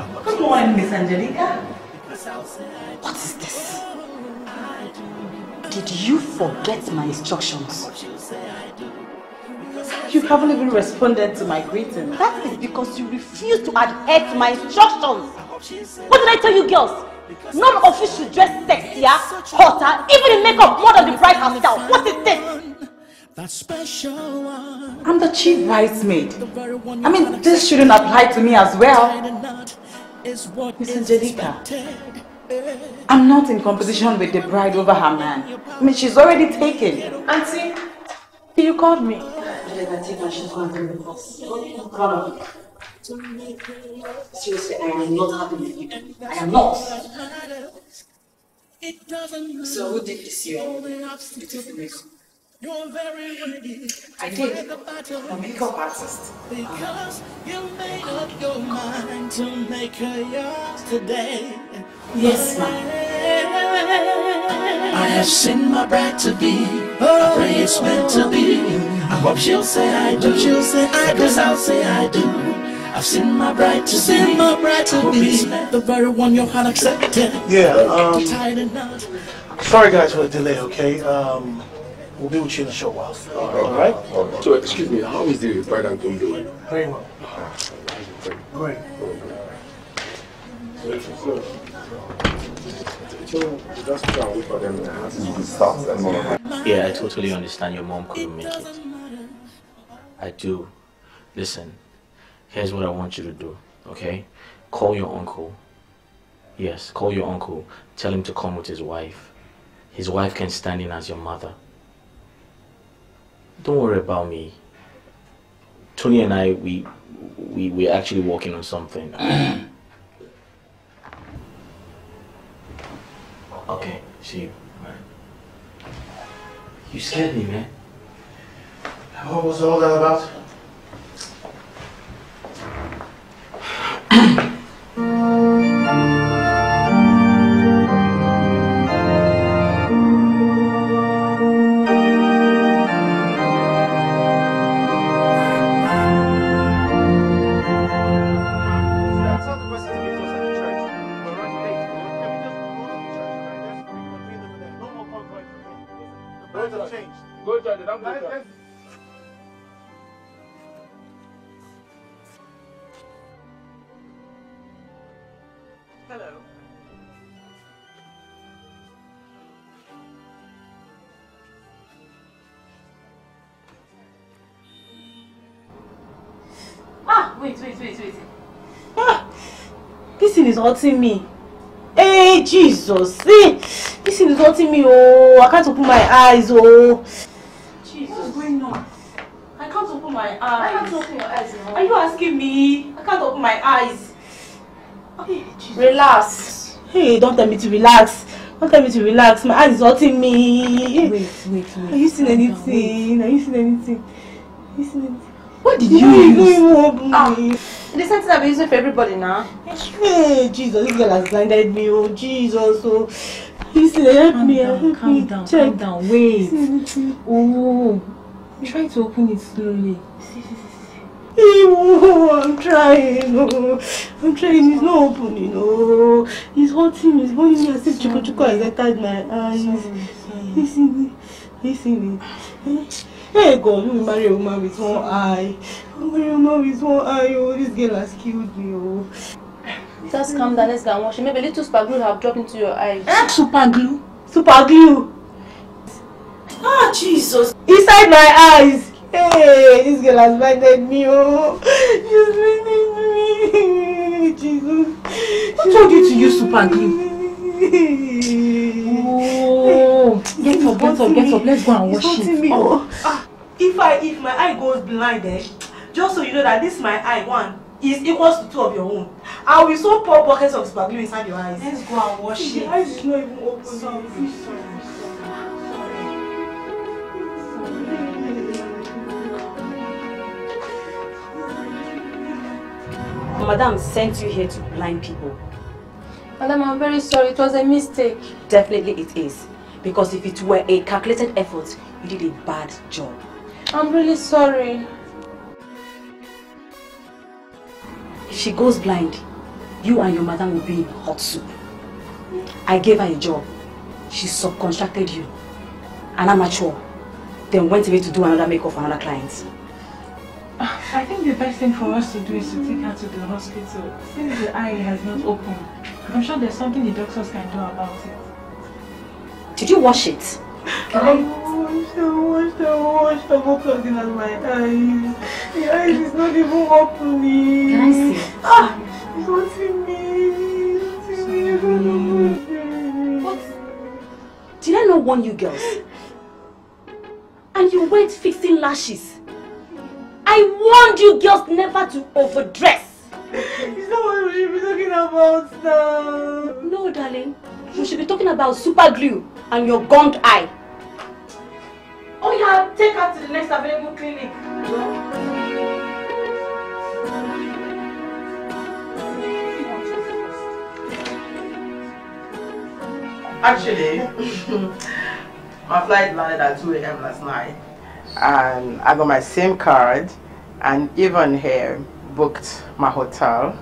I Come morning, Miss Angelica. What is this? Did you forget my instructions? You haven't even responded to my greeting. That is because you refuse to adhere to my instructions. What did I tell you girls? None of you should dress sexier, hotter, even in makeup more than the bride herself. What is this? That special one. I'm the chief bridesmaid. I mean, this shouldn't apply to me as well. Miss Angelica, I'm not in competition with the bride over her man. I mean, she's already taken. Auntie, you called me. Angelica, take my shoes and bring the bus. Run up. Seriously, I am not happy with you. I am not. So who did this year? I did. A makeup artist. Because you made up your mind to make her yours today. Yes, I have seen my bride to be. I pray it's meant to be. I hope she'll say I do. She'll say I do. Cause I'll say I do. I've seen my bride to Seen my bride to be it's meant- the very one your heart accepted. Yeah, um, Tied and not. sorry guys for the delay, okay? Um, we'll be with you in a short while. Alright? So, excuse me, how is the bride and groom doing? Very well. Great. Just try and wait for them to start and all. Yeah, I totally understand your mom couldn't make it. I do. Listen, here's what I want you to do, okay? Call your uncle. Yes, call your uncle. Tell him to come with his wife. His wife can stand in as your mother. Don't worry about me. Tony and I, we, we, we're actually working on something. okay, see you. You scared me, man. What was all that about? hurting me. Hey, Jesus. See, this thing is hurting me. Oh, I can't open my eyes. Oh. Jesus. What's going on? I can't open my eyes. I can't open your eyes now. Are you asking me? I can't open my eyes. Okay, Jesus. Relax. Hey, don't tell me to relax. Don't tell me to relax. My eyes is hurting me. Wait, wait, wait. Are you seeing anything? Are you seeing anything? Are you seeing anything? What did you you use? don't even open Ah, me. the same thing I've been using for everybody now. Hey, Jesus, this girl has blinded me. Oh, Jesus. Oh, listen, help me. down, help calm me. down, Check. calm down, wait. Oh, try to open it slowly. Oh, I'm trying. Oh, I'm trying. It's not opening. Oh, it's hurting me. It's hurting me as if Chuku Chuku has entered my eyes. Listen, listen. Hey God, you marry a woman with one eye. You marry a woman with one eye. Oh, this girl has killed me. Oh. Just calm down, let's go and wash it. Maybe a little super glue have dropped into your eyes. Super glue. Super glue. Ah, Jesus. Inside my eyes. Hey, this girl has blinded me. Oh, she's blinded me. Jesus. Who told you to use super glue? Oh, get up, get up, get up. Let's go and wash it. Me. Oh. Ah, if I if my eye goes blind, eh, just so you know that this my eye one is equals to two of your own. I will so pour buckets of glue inside your eyes. Let's go and wash The it. eyes is not even open. Sorry, Madam sent you here to blind people. Madam, I'm very sorry. It was a mistake. Definitely it is. Because if it were a calculated effort, you did a bad job. I'm really sorry. If she goes blind, you and your madam will be in hot soup. I gave her a job. She subcontracted you. An amateur. Then went away to do another makeup for another client. I think the best thing for us to do is to take her to the hospital. Since the eye has not opened, I'm sure there's something the doctors can do about it. Did you wash it? I washed, I washed, I washed. I'm not closing at my eyes. The eyes is not even opening. Can I see? Ah, it's hurting me. It's hurting me. I don't know what to do. What? Did I not warn you girls? And you went fixing lashes. I warned you girls never to overdress. It's not what we should be talking about now. No, darling. We should be talking about super glue and your gummed eye. Oh yeah, take her to the next available clinic. Actually, my flight landed at 2 a.m. last night. And I got my SIM card and even here booked my hotel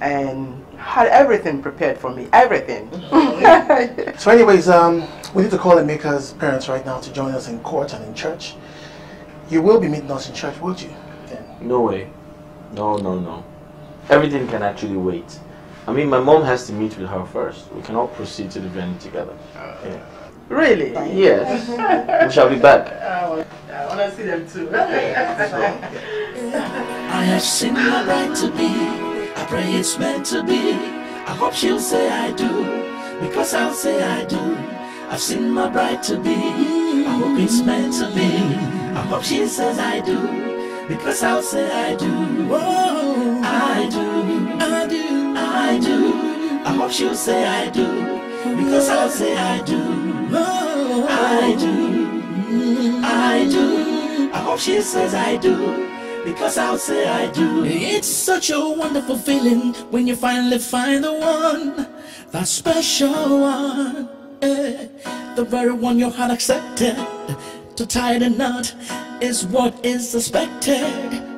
and had everything prepared for me. Everything. So anyways, um, we need to call Emeka's parents right now to join us in court and in church. You will be meeting us in church, won't you? No way. No, no, no. Everything can actually wait. I mean, my mom has to meet with her first. We cannot proceed to the venue together. Yeah. Really? Yes. we shall be back. Oh, I want, I want to see them too. I have seen my right to be. I pray it's meant to be. I hope she'll say I do, because I'll say I do. I've seen my bride to be. I hope it's meant to be. I hope she says I do, because I'll say I do. Whoa, I do, I do, I do. I hope she'll say I do, because I'll say I do. I do, I do. I hope she says I do, because I'll say I do. It's such a wonderful feeling when you finally find the one, that special one, eh, the very one your heart accepted. To tie the knot is what is expected.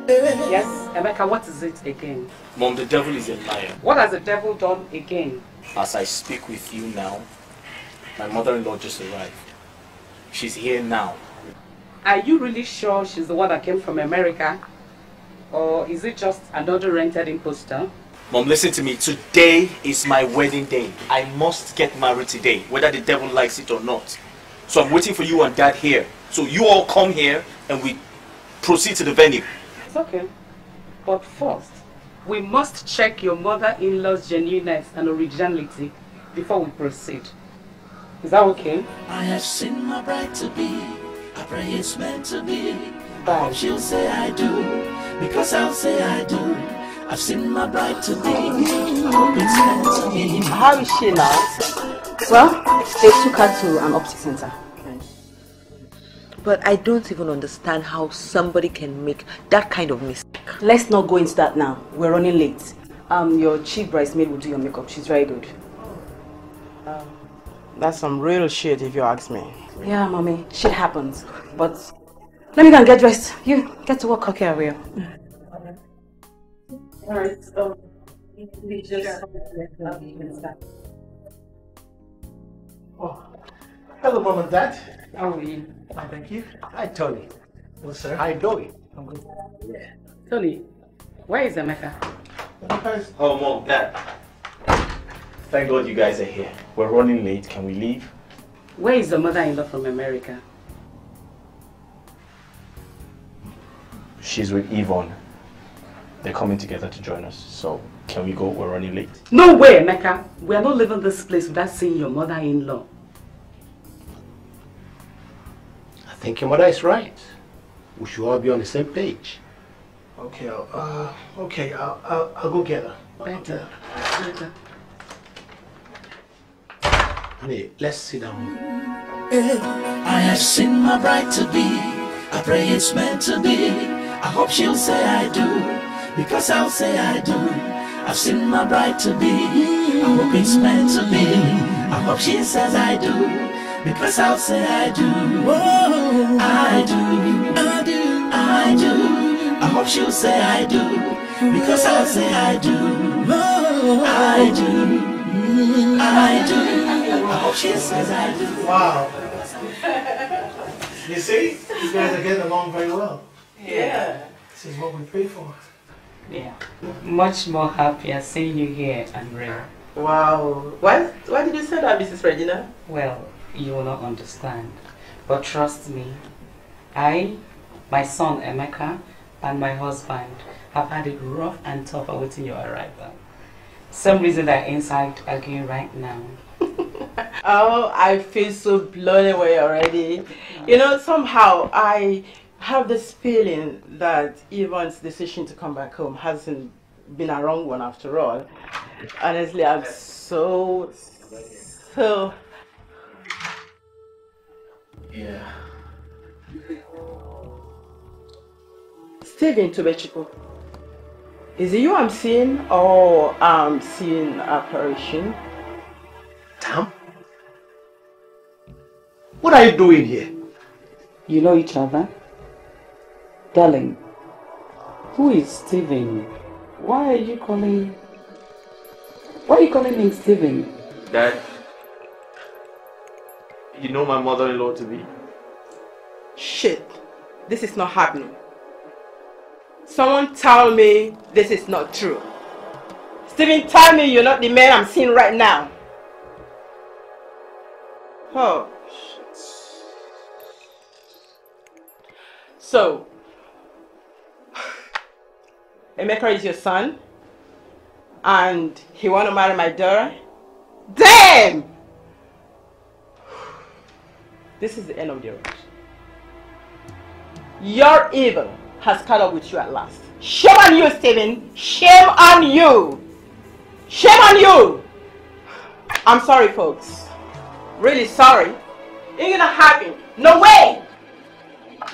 eh. Yes, Emeka, what is it again? Mom, the devil is a liar. What has the devil done again? As I speak with you now, my mother-in-law just arrived. She's here now. Are you really sure she's the one that came from America? Or is it just another rented imposter? Mom, listen to me. Today is my wedding day. I must get married today, whether the devil likes it or not. So I'm waiting for you and dad here. So you all come here and we proceed to the venue. It's okay. But first, we must check your mother-in-law's genuineness and originality before we proceed. Is that okay? I have seen my bride to be. I pray it's meant to be. I hope she'll say I do, because I'll say I do. I've seen my bride to be. I hope it's meant to be. How is she now? Well, they took her to an optic center. But I don't even understand how somebody can make that kind of mistake. Let's not go into that now. We're running late. Um, your chief bridesmaid will do your makeup. She's very good. That's some real shit if you ask me. Yeah, mommy. Shit happens. But let me go and get dressed. You get to work. Okay, I will. Alright, um, we just... Oh, hello, mom and dad. How are you? Fine, thank you. Hi, Tony. Well, sir. How you doing? I'm good. Yeah. Tony, where is Emeka? Oh, mom, dad. Thank God you guys are here. We're running late. Can we leave? Where is the mother-in-law from America? She's with Yvonne. They're coming together to join us. So can we go? We're running late. No way, Mecca. We are not leaving this place without seeing your mother-in-law. I think your mother is right. We should all be on the same page. Okay, I'll, uh, okay, I'll, I'll, I'll go get her. Better. Better. Honey, let's sit down. Eh, I have seen my bride to be. I pray it's meant to be. I hope she'll say I do, because I'll say I do. I've seen my bride to be. I hope it's meant to be. I hope she says I do, because I'll say I do. I do, I do, I do. I hope she'll say I do, because I'll say I do. Whoa, hope she says I do. Wow. You see? You guys are getting along very well. Yeah. This is what we pray for. Yeah. Much more happier seeing you here, Andrea. Wow. Why, why did you say that, Mrs. Regina? Well, you will not understand. But trust me, I, my son Emeka, and my husband have had it rough and tough awaiting your arrival. Some reason they're inside arguing right now. Oh, I feel so blown away already. You know, somehow I have this feeling that Yvonne's decision to come back home hasn't been a wrong one after all. Honestly, I'm so, so. Yeah. Steven Tobechiko. Is it you I'm seeing or I'm seeing apparition? Tam? What are you doing here? You know each other? Darling, who is Steven? Why are you calling... Why are you calling him Steven? Dad, you know my mother-in-law to be? Shit, this is not happening. Someone tell me this is not true. Steven, tell me you're not the man I'm seeing right now. Oh, shit. So, Emeka is your son, and he want to marry my daughter? Damn! This is the end of the road. Your evil has caught up with you at last. Shame on you, Steven. Shame on you. Shame on you. I'm sorry, folks. Really sorry. Ain't gonna happen. No way.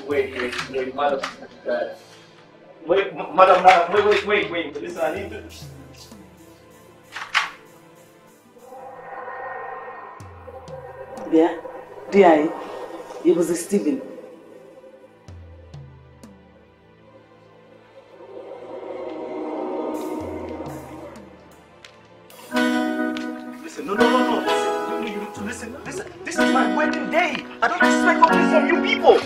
Wait, wait, wait, madam. Uh, wait, madam, madam, wait, wait, wait, wait. Listen, I need to... Yeah? DI, it was a Steven. Listen, no, no, no, no. Listen, this is my wedding day. I don't expect all this from you people.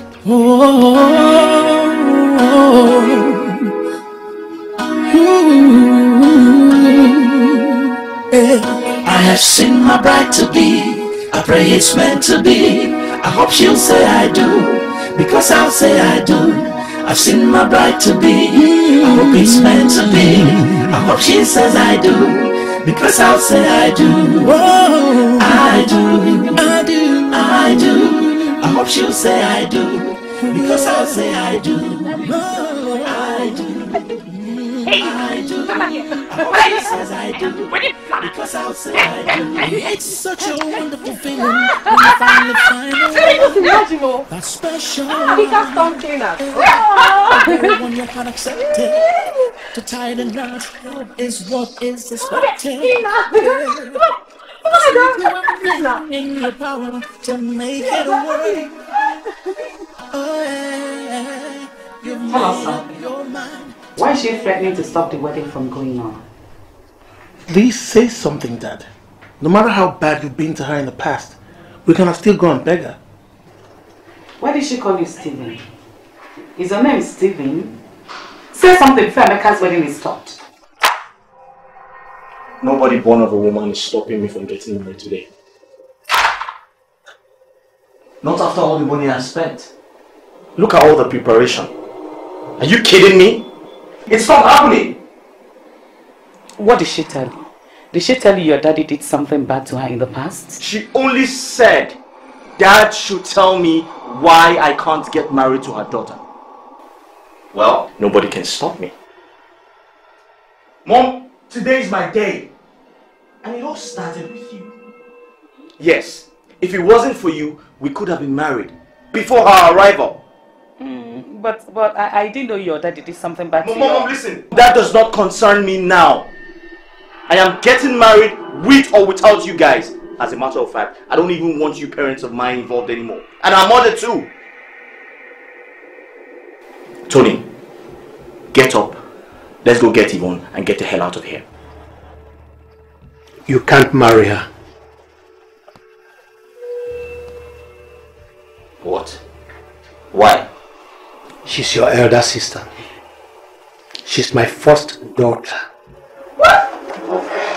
I have seen my bride to be. I pray it's meant to be. I hope she'll say I do, because I'll say I do. I've seen my bride to be. I hope it's meant to be. I hope she says I do, because I'll say I do. I do. I do. I do. I hope she'll say I do, because I'll say I do. Oh. I do. I do. Says I do, because I'll say I do. It's such a wonderful feeling when you finally find the one. That special He got something else. The one your heart accepted To tie the knot is what is expected In your power to make it work Oh yeah You're Tell us mine, something. You're mine Why is she threatening to stop the wedding from going on? Please say something, Dad. No matter how bad you've been to her in the past, we can still go and beg her. Why did she call you Steven? Is your name Steven? Say something before Emeka's wedding is stopped. Nobody born of a woman is stopping me from getting married today. Not after all the money I spent. Look at all the preparation. Are you kidding me? It's not happening. What did she tell you? Did she tell you your daddy did something bad to her in the past? She only said dad should tell me why I can't get married to her daughter. Well, nobody can stop me. Mom, today is my day. And it all started with you. Yes, if it wasn't for you, we could have been married before her arrival. But but I, I didn't know your daddy did something bad. Mom, mom, listen. That does not concern me now. I am getting married with or without you guys. As a matter of fact, I don't even want you parents of mine involved anymore. And our mother too. Tony, get up. Let's go get Yvonne and get the hell out of here. You can't marry her. What? Why? She's your elder sister. She's my first daughter. I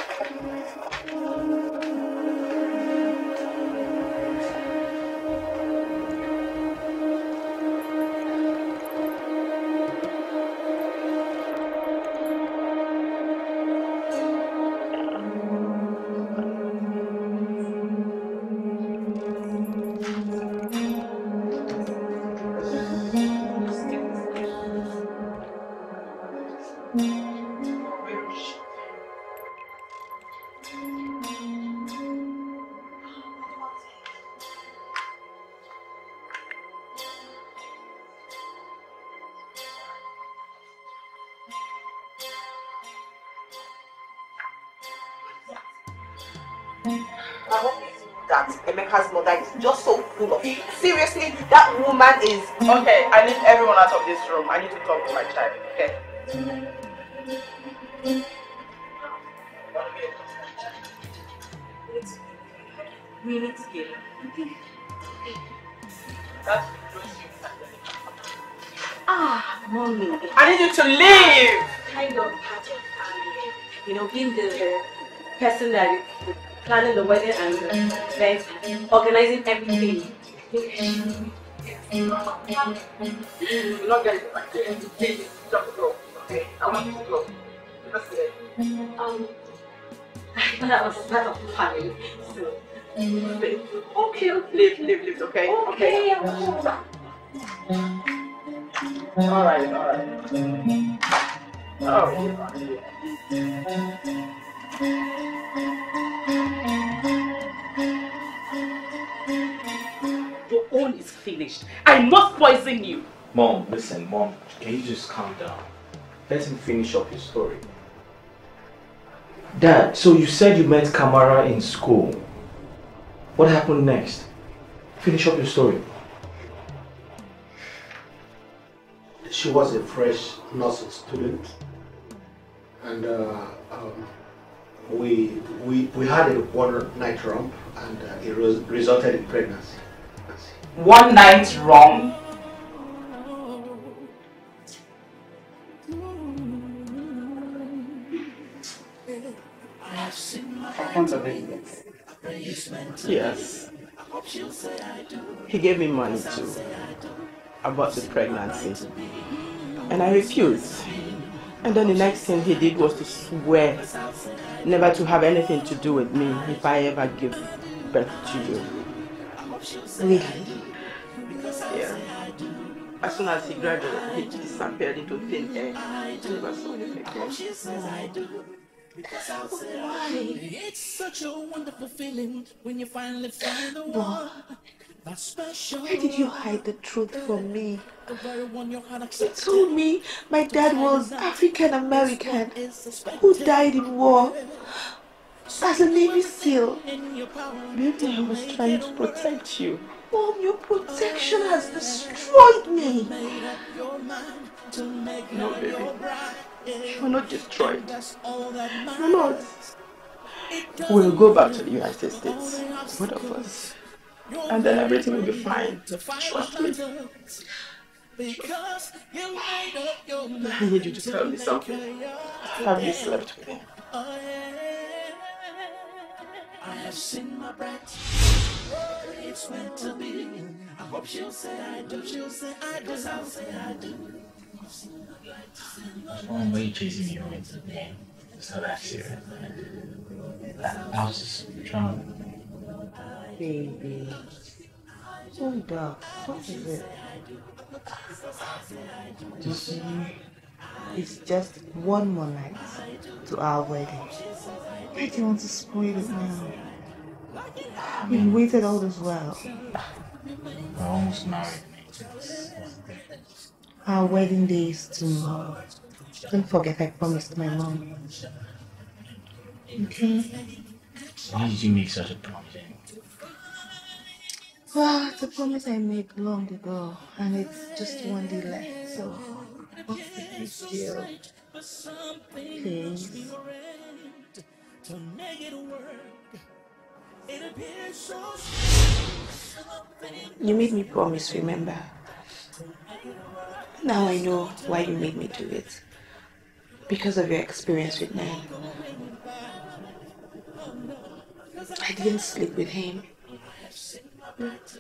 Okay, I need everyone out of this room. I need to talk to my child. Okay. We need to get That's Ah, mommy. I need you to leave. Kind of part of family. You know, being the person that is planning the wedding and the events, and organizing everything. You're not just go. Okay? I want you to go. Um, that was part of the. So, Okay, leave, leave, leave, okay? Okay, Alright, alright. Your own is finished. I must poison you. Mom, listen, mom, can you just calm down? Let him finish up his story. Dad, so you said you met Kamara in school. What happened next? Finish up your story. She was a fresh nursing student, and uh, um, we, we we had a one night romp, and uh, it res- resulted in pregnancy. One night wrong. Yes. He gave me money too about the pregnancy. And I refused. And then the next thing he did was to swear never to have anything to do with me if I ever give birth to you. Really? Yeah. As soon as he graduated, he disappeared into thin air. Never saw him again. It's such a wonderful feeling when you finally find the one. Special. Why did you hide the truth from me? The very one your heart He accepted. told me my dad was African American who died in war as a Navy SEAL. Baby, I was trying to protect you. Mom, your protection has destroyed me. No, baby. You're not destroyed. You're not. We'll go back to the United States, both of us. And then everything will be fine. Trust me. Because you made up your mind. I need you to tell me something. Have you slept with him? I have seen my bright. It's meant to be. I hope she'll say I do. She'll say I do. I'll say I do. Why were you chasing me around today? It's not that serious. I was just trying Baby. Hold up. What is it? Just- It's just one more night to our wedding. Why do you want to spoil it now? We waited all this while. We're almost married. Our wedding day is tomorrow. Uh, don't forget I promised my mom. Okay? Why did you make such a promise? Well, it's a promise I made long ago, and it's just one day left, so what's the big deal? Please. You made me promise, remember? Now I know why you made me do it. Because of your experience with Nan. I didn't sleep with him.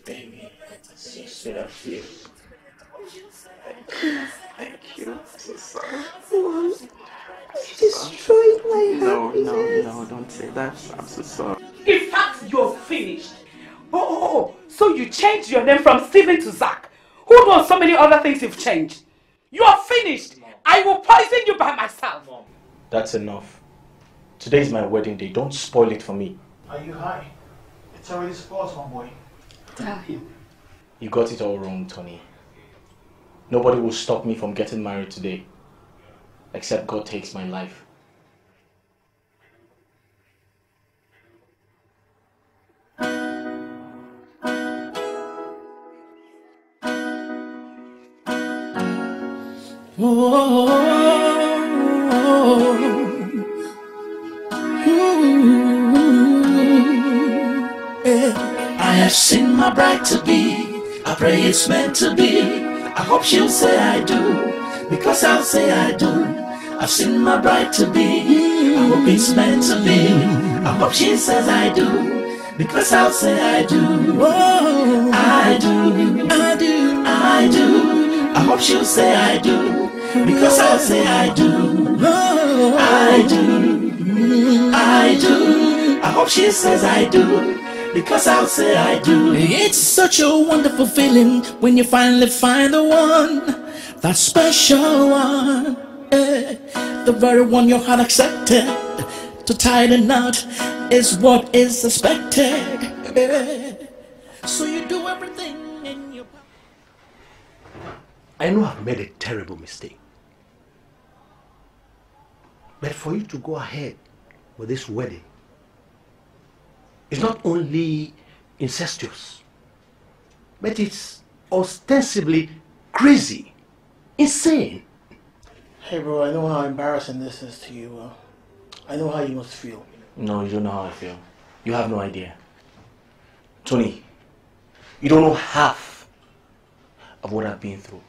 Baby, sit up here. Thank you. I'm so sorry. Mom, you destroyed my No, happiness. no, no, don't say that. I'm so sorry. In fact, you're finished. Oh, oh, oh, oh. so you changed your name from Stephen to Zach. Who knows so many other things you've changed? You are finished. I will poison you by myself. Mom. That's enough. Today is my wedding day. Don't spoil it for me. Are you high? It's already spoiled, homeboy. Tell him. You got it all wrong, Tony. Nobody will stop me from getting married today. Except God takes my life. I have seen my bride to be. I pray it's meant to be. I hope she'll say I do, because I'll say I do. I've seen my bride to be. I hope it's meant to be. I hope she says I do, because I'll say I do. I do, I do, I do. I hope she'll say I do, because I'll say I do. I do, I do. I hope she says I do, because I'll say I do. It's such a wonderful feeling when you finally find the one, that special one, the very one your heart accepted. To tie the knot is what is expected. eh. So you do everything in your power. I know I've made a terrible mistake. But for you to go ahead with this wedding is not only incestuous, but it's ostensibly crazy, insane. Hey, bro, I know how embarrassing this is to you. Uh, I know how you must feel. No, you don't know how I feel. You have no idea. Tony, you don't know half of what I've been through.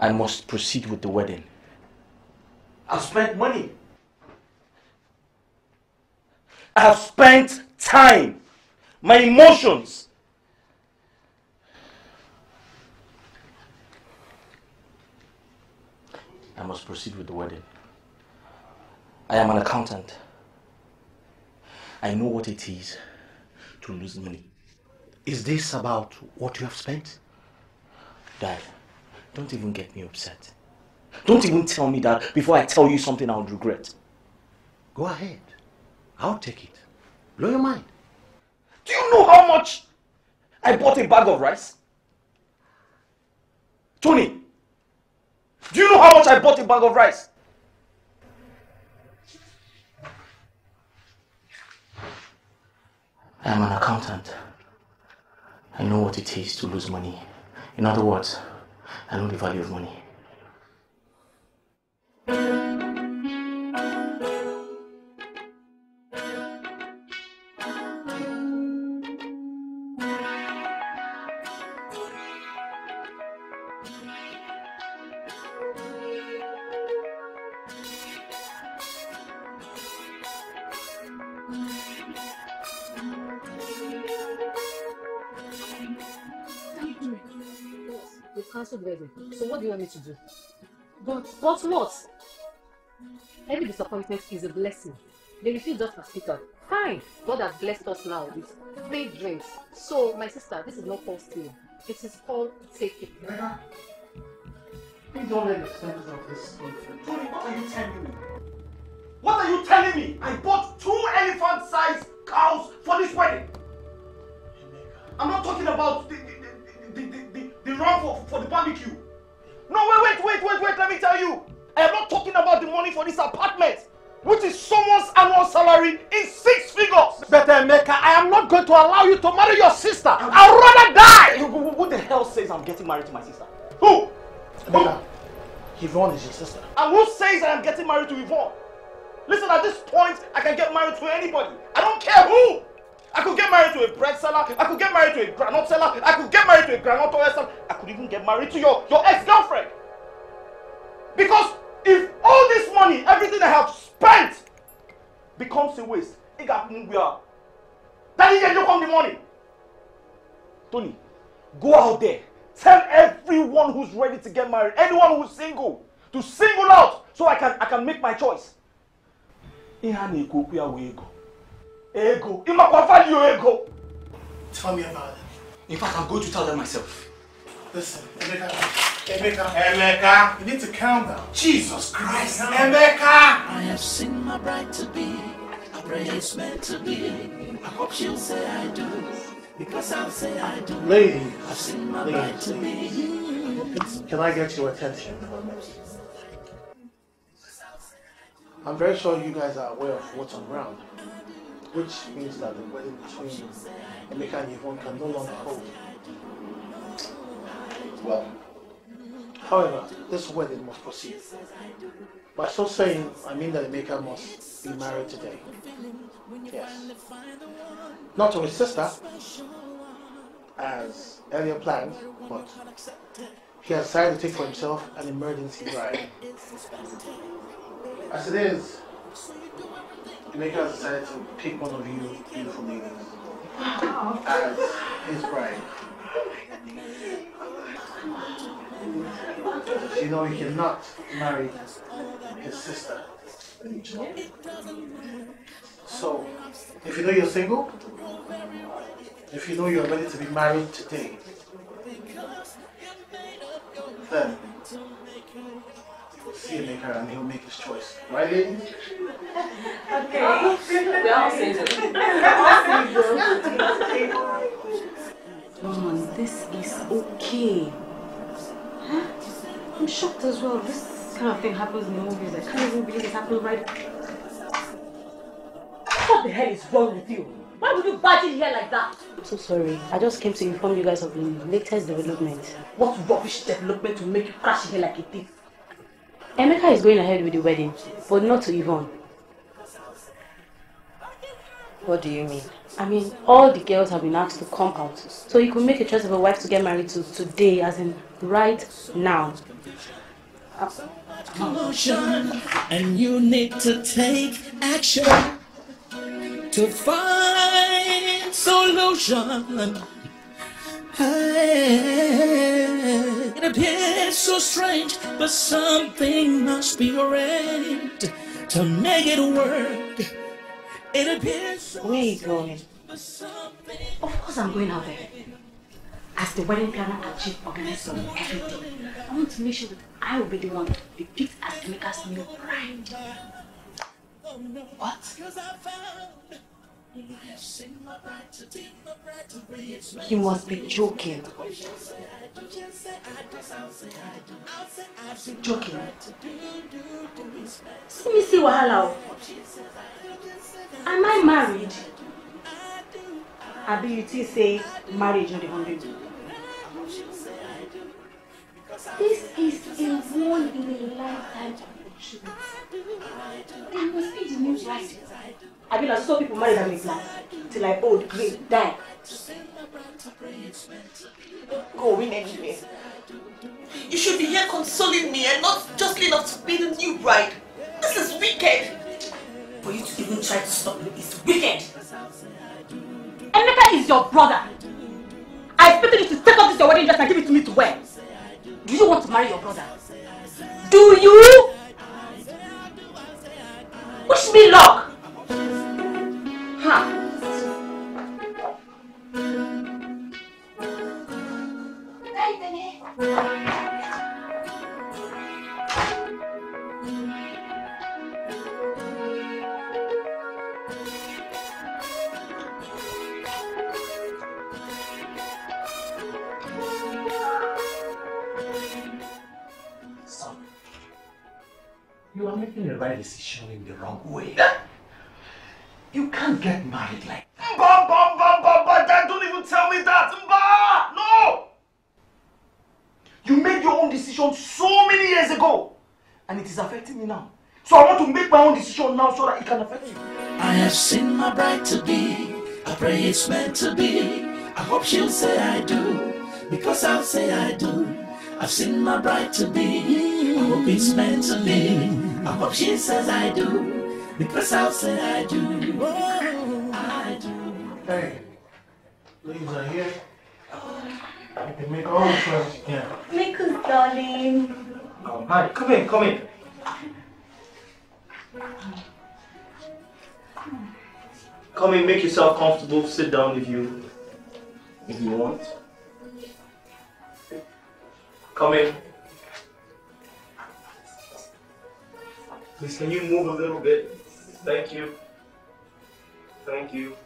I must proceed with the wedding. I've spent money. I have spent time, my emotions. I must proceed with the wedding. I am an accountant. I know what it is to lose money. Is this about what you have spent? Dad, don't even get me upset. Don't even tell me that before I tell you something I would regret. Go ahead. I'll take it. Blow your mind. Do you know how much I bought a bag of rice? Tony, do you know how much I bought a bag of rice? I am an accountant. I know what it is to lose money. In other words, I know the value of money. To do? But but what? Every disappointment is a blessing. They refuse just hospital. Fine. God has blessed us now with free drinks. So my sister, this is not called stealing. It is called take it. Please don't let the sense of this. Tony, what are you telling me? What are you telling me? I bought two elephant-sized cows for this wedding. I'm not talking about the the, the, the, the, the run for, for the barbecue. No, wait, wait, wait, wait, wait, let me tell you. I am not talking about the money for this apartment, which is someone's annual salary in six figures. But uh, Emeka, I am not going to allow you to marry your sister. I'd rather die. Who, who, who the hell says I'm getting married to my sister? Who? Emeka, Yvonne is your sister. And who says I am getting married to Yvonne? Listen, at this point, I can get married to anybody. I don't care who. I could get married to a bread seller. I could get married to a granite seller. I could get married to a granite oil seller. I could even get married to your, your ex-girlfriend. Because if all this money, everything I have spent, becomes a waste, it got me where. That is you come the money. Tony, go out there. Tell everyone who's ready to get married, anyone who's single, to single out so I can I can make my choice. Ihe a na-ekwu. Ego. Ịmakwa value ego. Tell me about it. In fact, I'm going to tell them myself. Listen, Emeka. Emeka. Emeka. You need to calm down. Jesus Christ. Emeka. I have seen my bride to be. I pray it's meant to be. I hope she'll say I do. Because I'll say I do. Ladies. I've seen my bride to be. Can I get your attention for a minute? I'm very sure you guys are aware of what's on ground, which means that the wedding between Emeka and Yvonne can no longer hold. Well, however, this wedding must proceed. By so saying, I mean that Emeka must be married today. Yes. Not to his sister, as earlier planned, but he has decided to take for himself an emergency bride. As it is, Emeka has decided to pick one of you beautiful ladies as his bride. You know he cannot marry his sister. So, if you know you're single, if you know you're ready to be married today, then see Emeka and he'll make his choice. Right, ladies? Okay. We're all Mom, oh, this is okay. Huh? I'm shocked as well. This kind of thing happens in the movies. I can't even believe it happened right. What the hell is wrong with you? Why would you barge in here like that? I'm so sorry. I just came to inform you guys of the latest development. What rubbish development to make you crash in here like a thief? Emeka is going ahead with the wedding, but not to Yvonne. What do you mean? I mean, all the girls have been asked to come out. So you could make a choice of a wife to get married to today, as in right now. Emotion, and you need to take action to find solution. Hey, It appears so strange, but something must be arranged to make it work. It appears so Where are you going? Of course I'm going out there. As the wedding planner and chief organizer of everything, I want to make sure that I will be the one to be picked as Emeka's new bride. What? You must be joking. Joking. See me see wahala. o. Am I married? Abi say marriage no dey hundred? This is a one in a lifetime opportunity. I must be the new bride. Abi na so people marry that make life till I old, grey, die. going anywhere. You should be here consoling me and not just enough to be the new bride. This is wicked. For you to even try to stop me is wicked. Emeka is your brother. I expected you to take off this your wedding dress and give it to me to wear. Do you want to marry your brother? Do you? Wish me luck. Huh. Son, you are making the right decision in the wrong way. You can't get married like Mba, mba, mba, mba, mba, Dad, don't even tell me that. Mba, no! You made your own decision so many years ago, and it is affecting me now. So I want to make my own decision now so that it can affect you. I have seen my bride to be. I pray it's meant to be. I hope she'll say I do, because I'll say I do. I've seen my bride to be. I hope it's meant to be. I hope she says I do, because I'll say I do. I do. Hey, ladies are here. You can make all the friends you can. Nicholas, darling. Um, hi, come in, come in. Come in, make yourself comfortable. Sit down if you if you want. Come in. Please, can you move a little bit? Thank you. Thank you.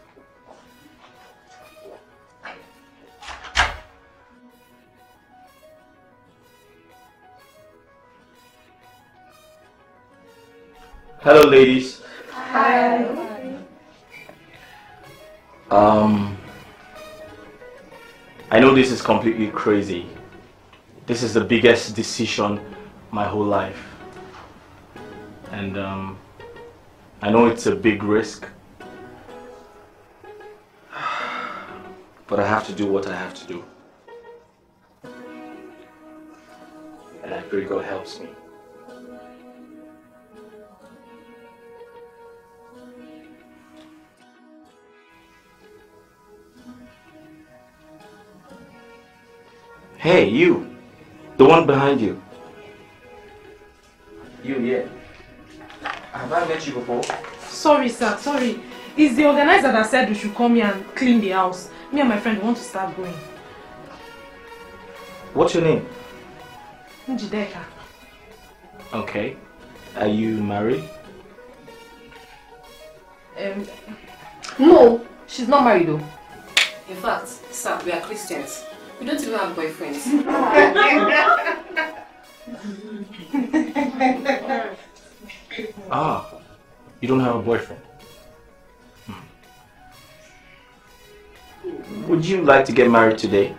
Hello, ladies. Hi. Um, I know this is completely crazy. This is the biggest decision my whole life. And um, I know it's a big risk. But I have to do what I have to do. And I pray God helps me. Hey, you. The one behind you. You, yeah. Have I met you before? Sorry, sir. Sorry. It's the organizer that said we should come here and clean the house. Me and my friend want to start going. What's your name? Njideka. Okay. Are you married? Um, no, she's not married though. In fact, sir, we are Christians. We don't even have boyfriends. Ah, you don't have a boyfriend. Hmm. Would you like to get married today?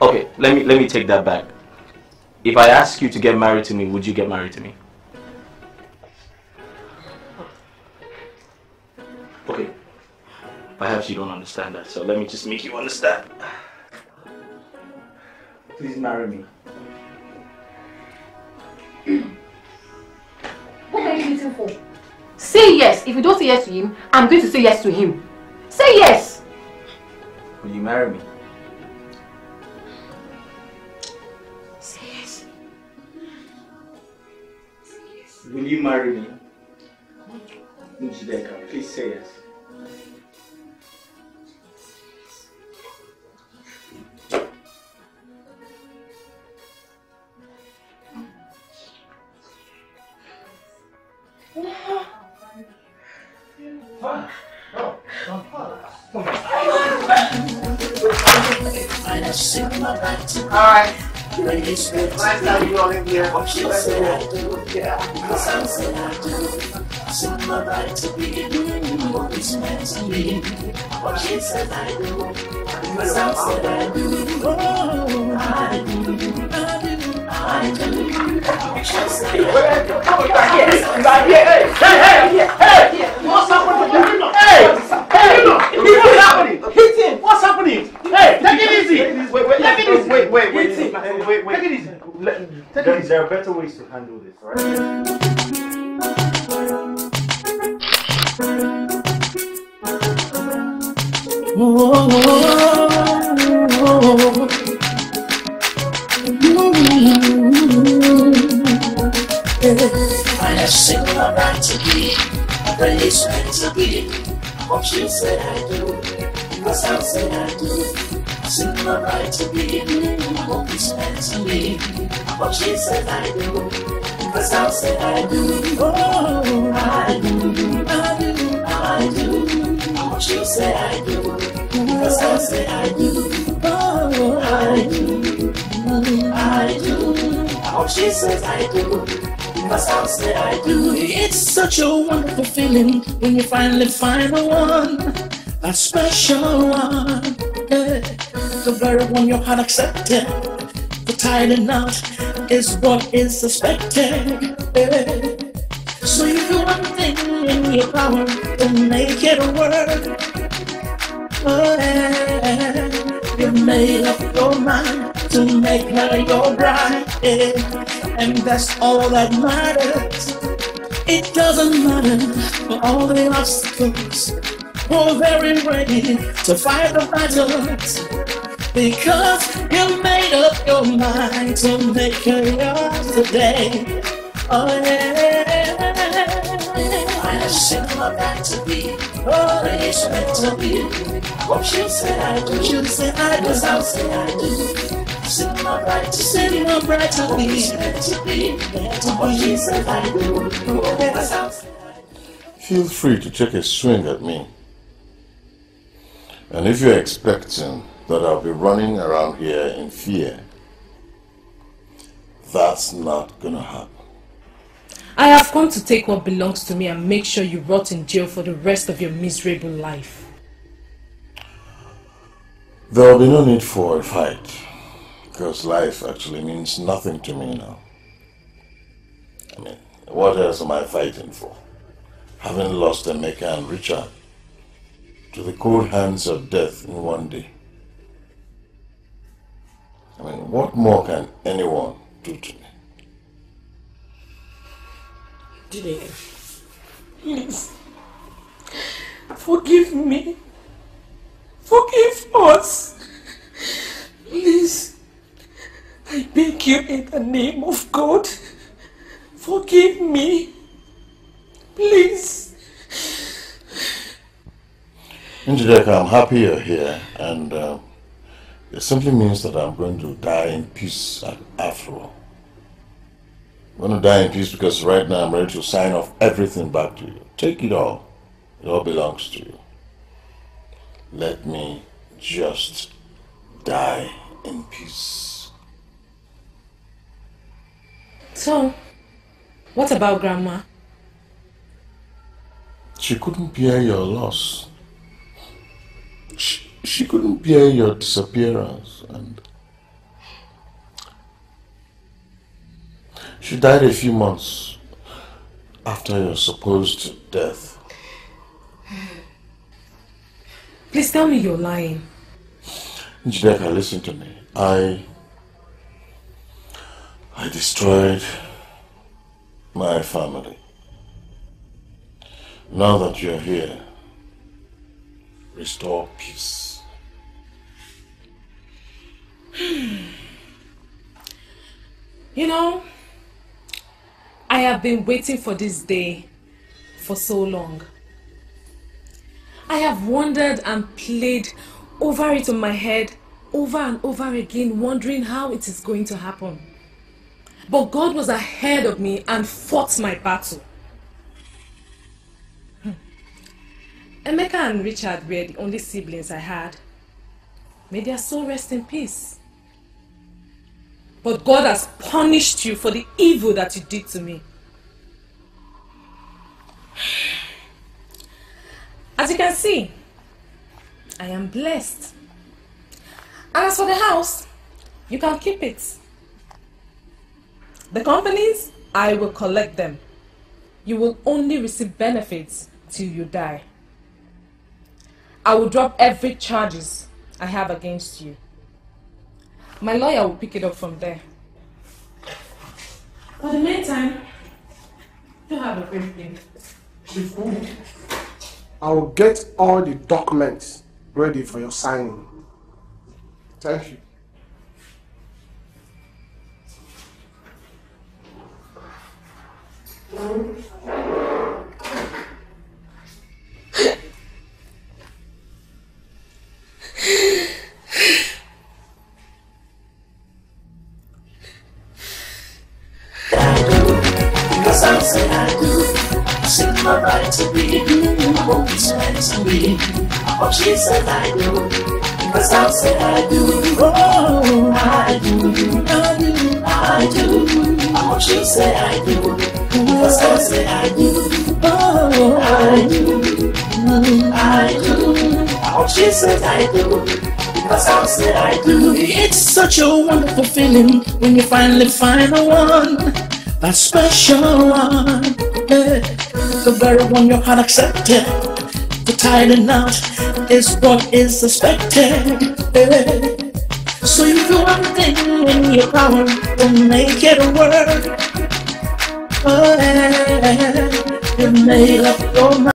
Okay, let me let me take that back. If I ask you to get married to me, would you get married to me? Okay. Perhaps you don't understand that, so let me just make you understand. Please marry me. What are you waiting for? Say yes. If you don't say yes to him, I'm going to say yes to him. Say yes. Will you marry me? Say yes. Will you marry me? Njideka, please say yes. Alright. Nice having you all in here. Yeah. Sing my right to be what is meant to be. What she said I do, what I said I do. Oh, I do, I do, I do. What she said I do. Come on, back here. Back here. Hey, hey, hey, hey. What's happening? Hey, hey? Hit him. What's happening? Hey, take it easy. Wait, wait, Take it easy. wait, wait, wait, him. wait, wait, wait. Take it easy. Let- There there are better ways to handle this, right? I have my right to be, a place meant to be. What she said I do, because I said I do. I've seen my right to be, I it's meant to be. What she said I do, because I said I do. Oh, I do, I do, I do. What she said I do, because I said I do. Oh, I do, I do. What she says I do. Because I'll say I do. It's such a wonderful feeling when you finally find the one, that special one. Yeah. The very one your heart accepted. The tied knot is what is suspected. Yeah. So you do one thing in your power to make it work. Oh, yeah. You made up your mind to make her your bride, yeah. and that's all that matters. It doesn't matter for all the obstacles. We're very ready to fight the battles because you made up your mind to make her yours today. Oh yeah. I seen my back to be. Oh, it's meant to be. Hope she'll say I do. She'll say I do. Cause I'll say I do. Sitting my right sitting my to be. It's meant to be. Meant to be. She said I do. Cause I'll say Feel free to take a swing at me. And if you're expecting that I'll be running around here in fear, that's not gonna happen. I have come to take what belongs to me and make sure you rot in jail for the rest of your miserable life. There'll be no need for a fight, because life actually means nothing to me now. I mean, what else am I fighting for? Having lost Emeka and Richard to the cold hands of death in one day. I mean, what more can anyone do to me? Jide, please, forgive me. Forgive us. Please, I beg you in the name of God, forgive me. Please. Njideka, I'm happy you're here, and uh, it simply means that I'm going to die in peace a- after all. I'm going to die in peace because right now I'm ready to sign off everything back to you. Take it all. It all belongs to you. Let me just die in peace. So, what about Grandma? She couldn't bear your loss. She, she couldn't bear your disappearance, and she died a few months after your supposed death. Please tell me you're lying. Njideka, listen to me. I I destroyed my family. Now that you're here, restore peace. You know, I have been waiting for this day for so long. I have wondered and played over it in my head over and over again, wondering how it is going to happen. But God was ahead of me and fought my battle. Hmm. Emeka and Richard were the only siblings I had. May their soul rest in peace. But God has punished you for the evil that you did to me. As you can see, I am blessed. And as for the house, you can keep it. The companies, I will collect them. You will only receive benefits till you die. I will drop every charges I have against you. My lawyer will pick it up from there. For the meantime, you have a great day. I will get all the documents ready for your signing. Thank you. I do. I said I do. Because I'll say I do. Oh, I. I. I. I said I do. I. Oh, I do. I do. I she said I do. Because I'll say I do. It's such a wonderful feeling when you finally find the one, that special one. eh, the very one your heart accepted. The tie the knot is what is expected. eh. So you do one thing in your power to make it work. Oh, yeah. You made up your mind.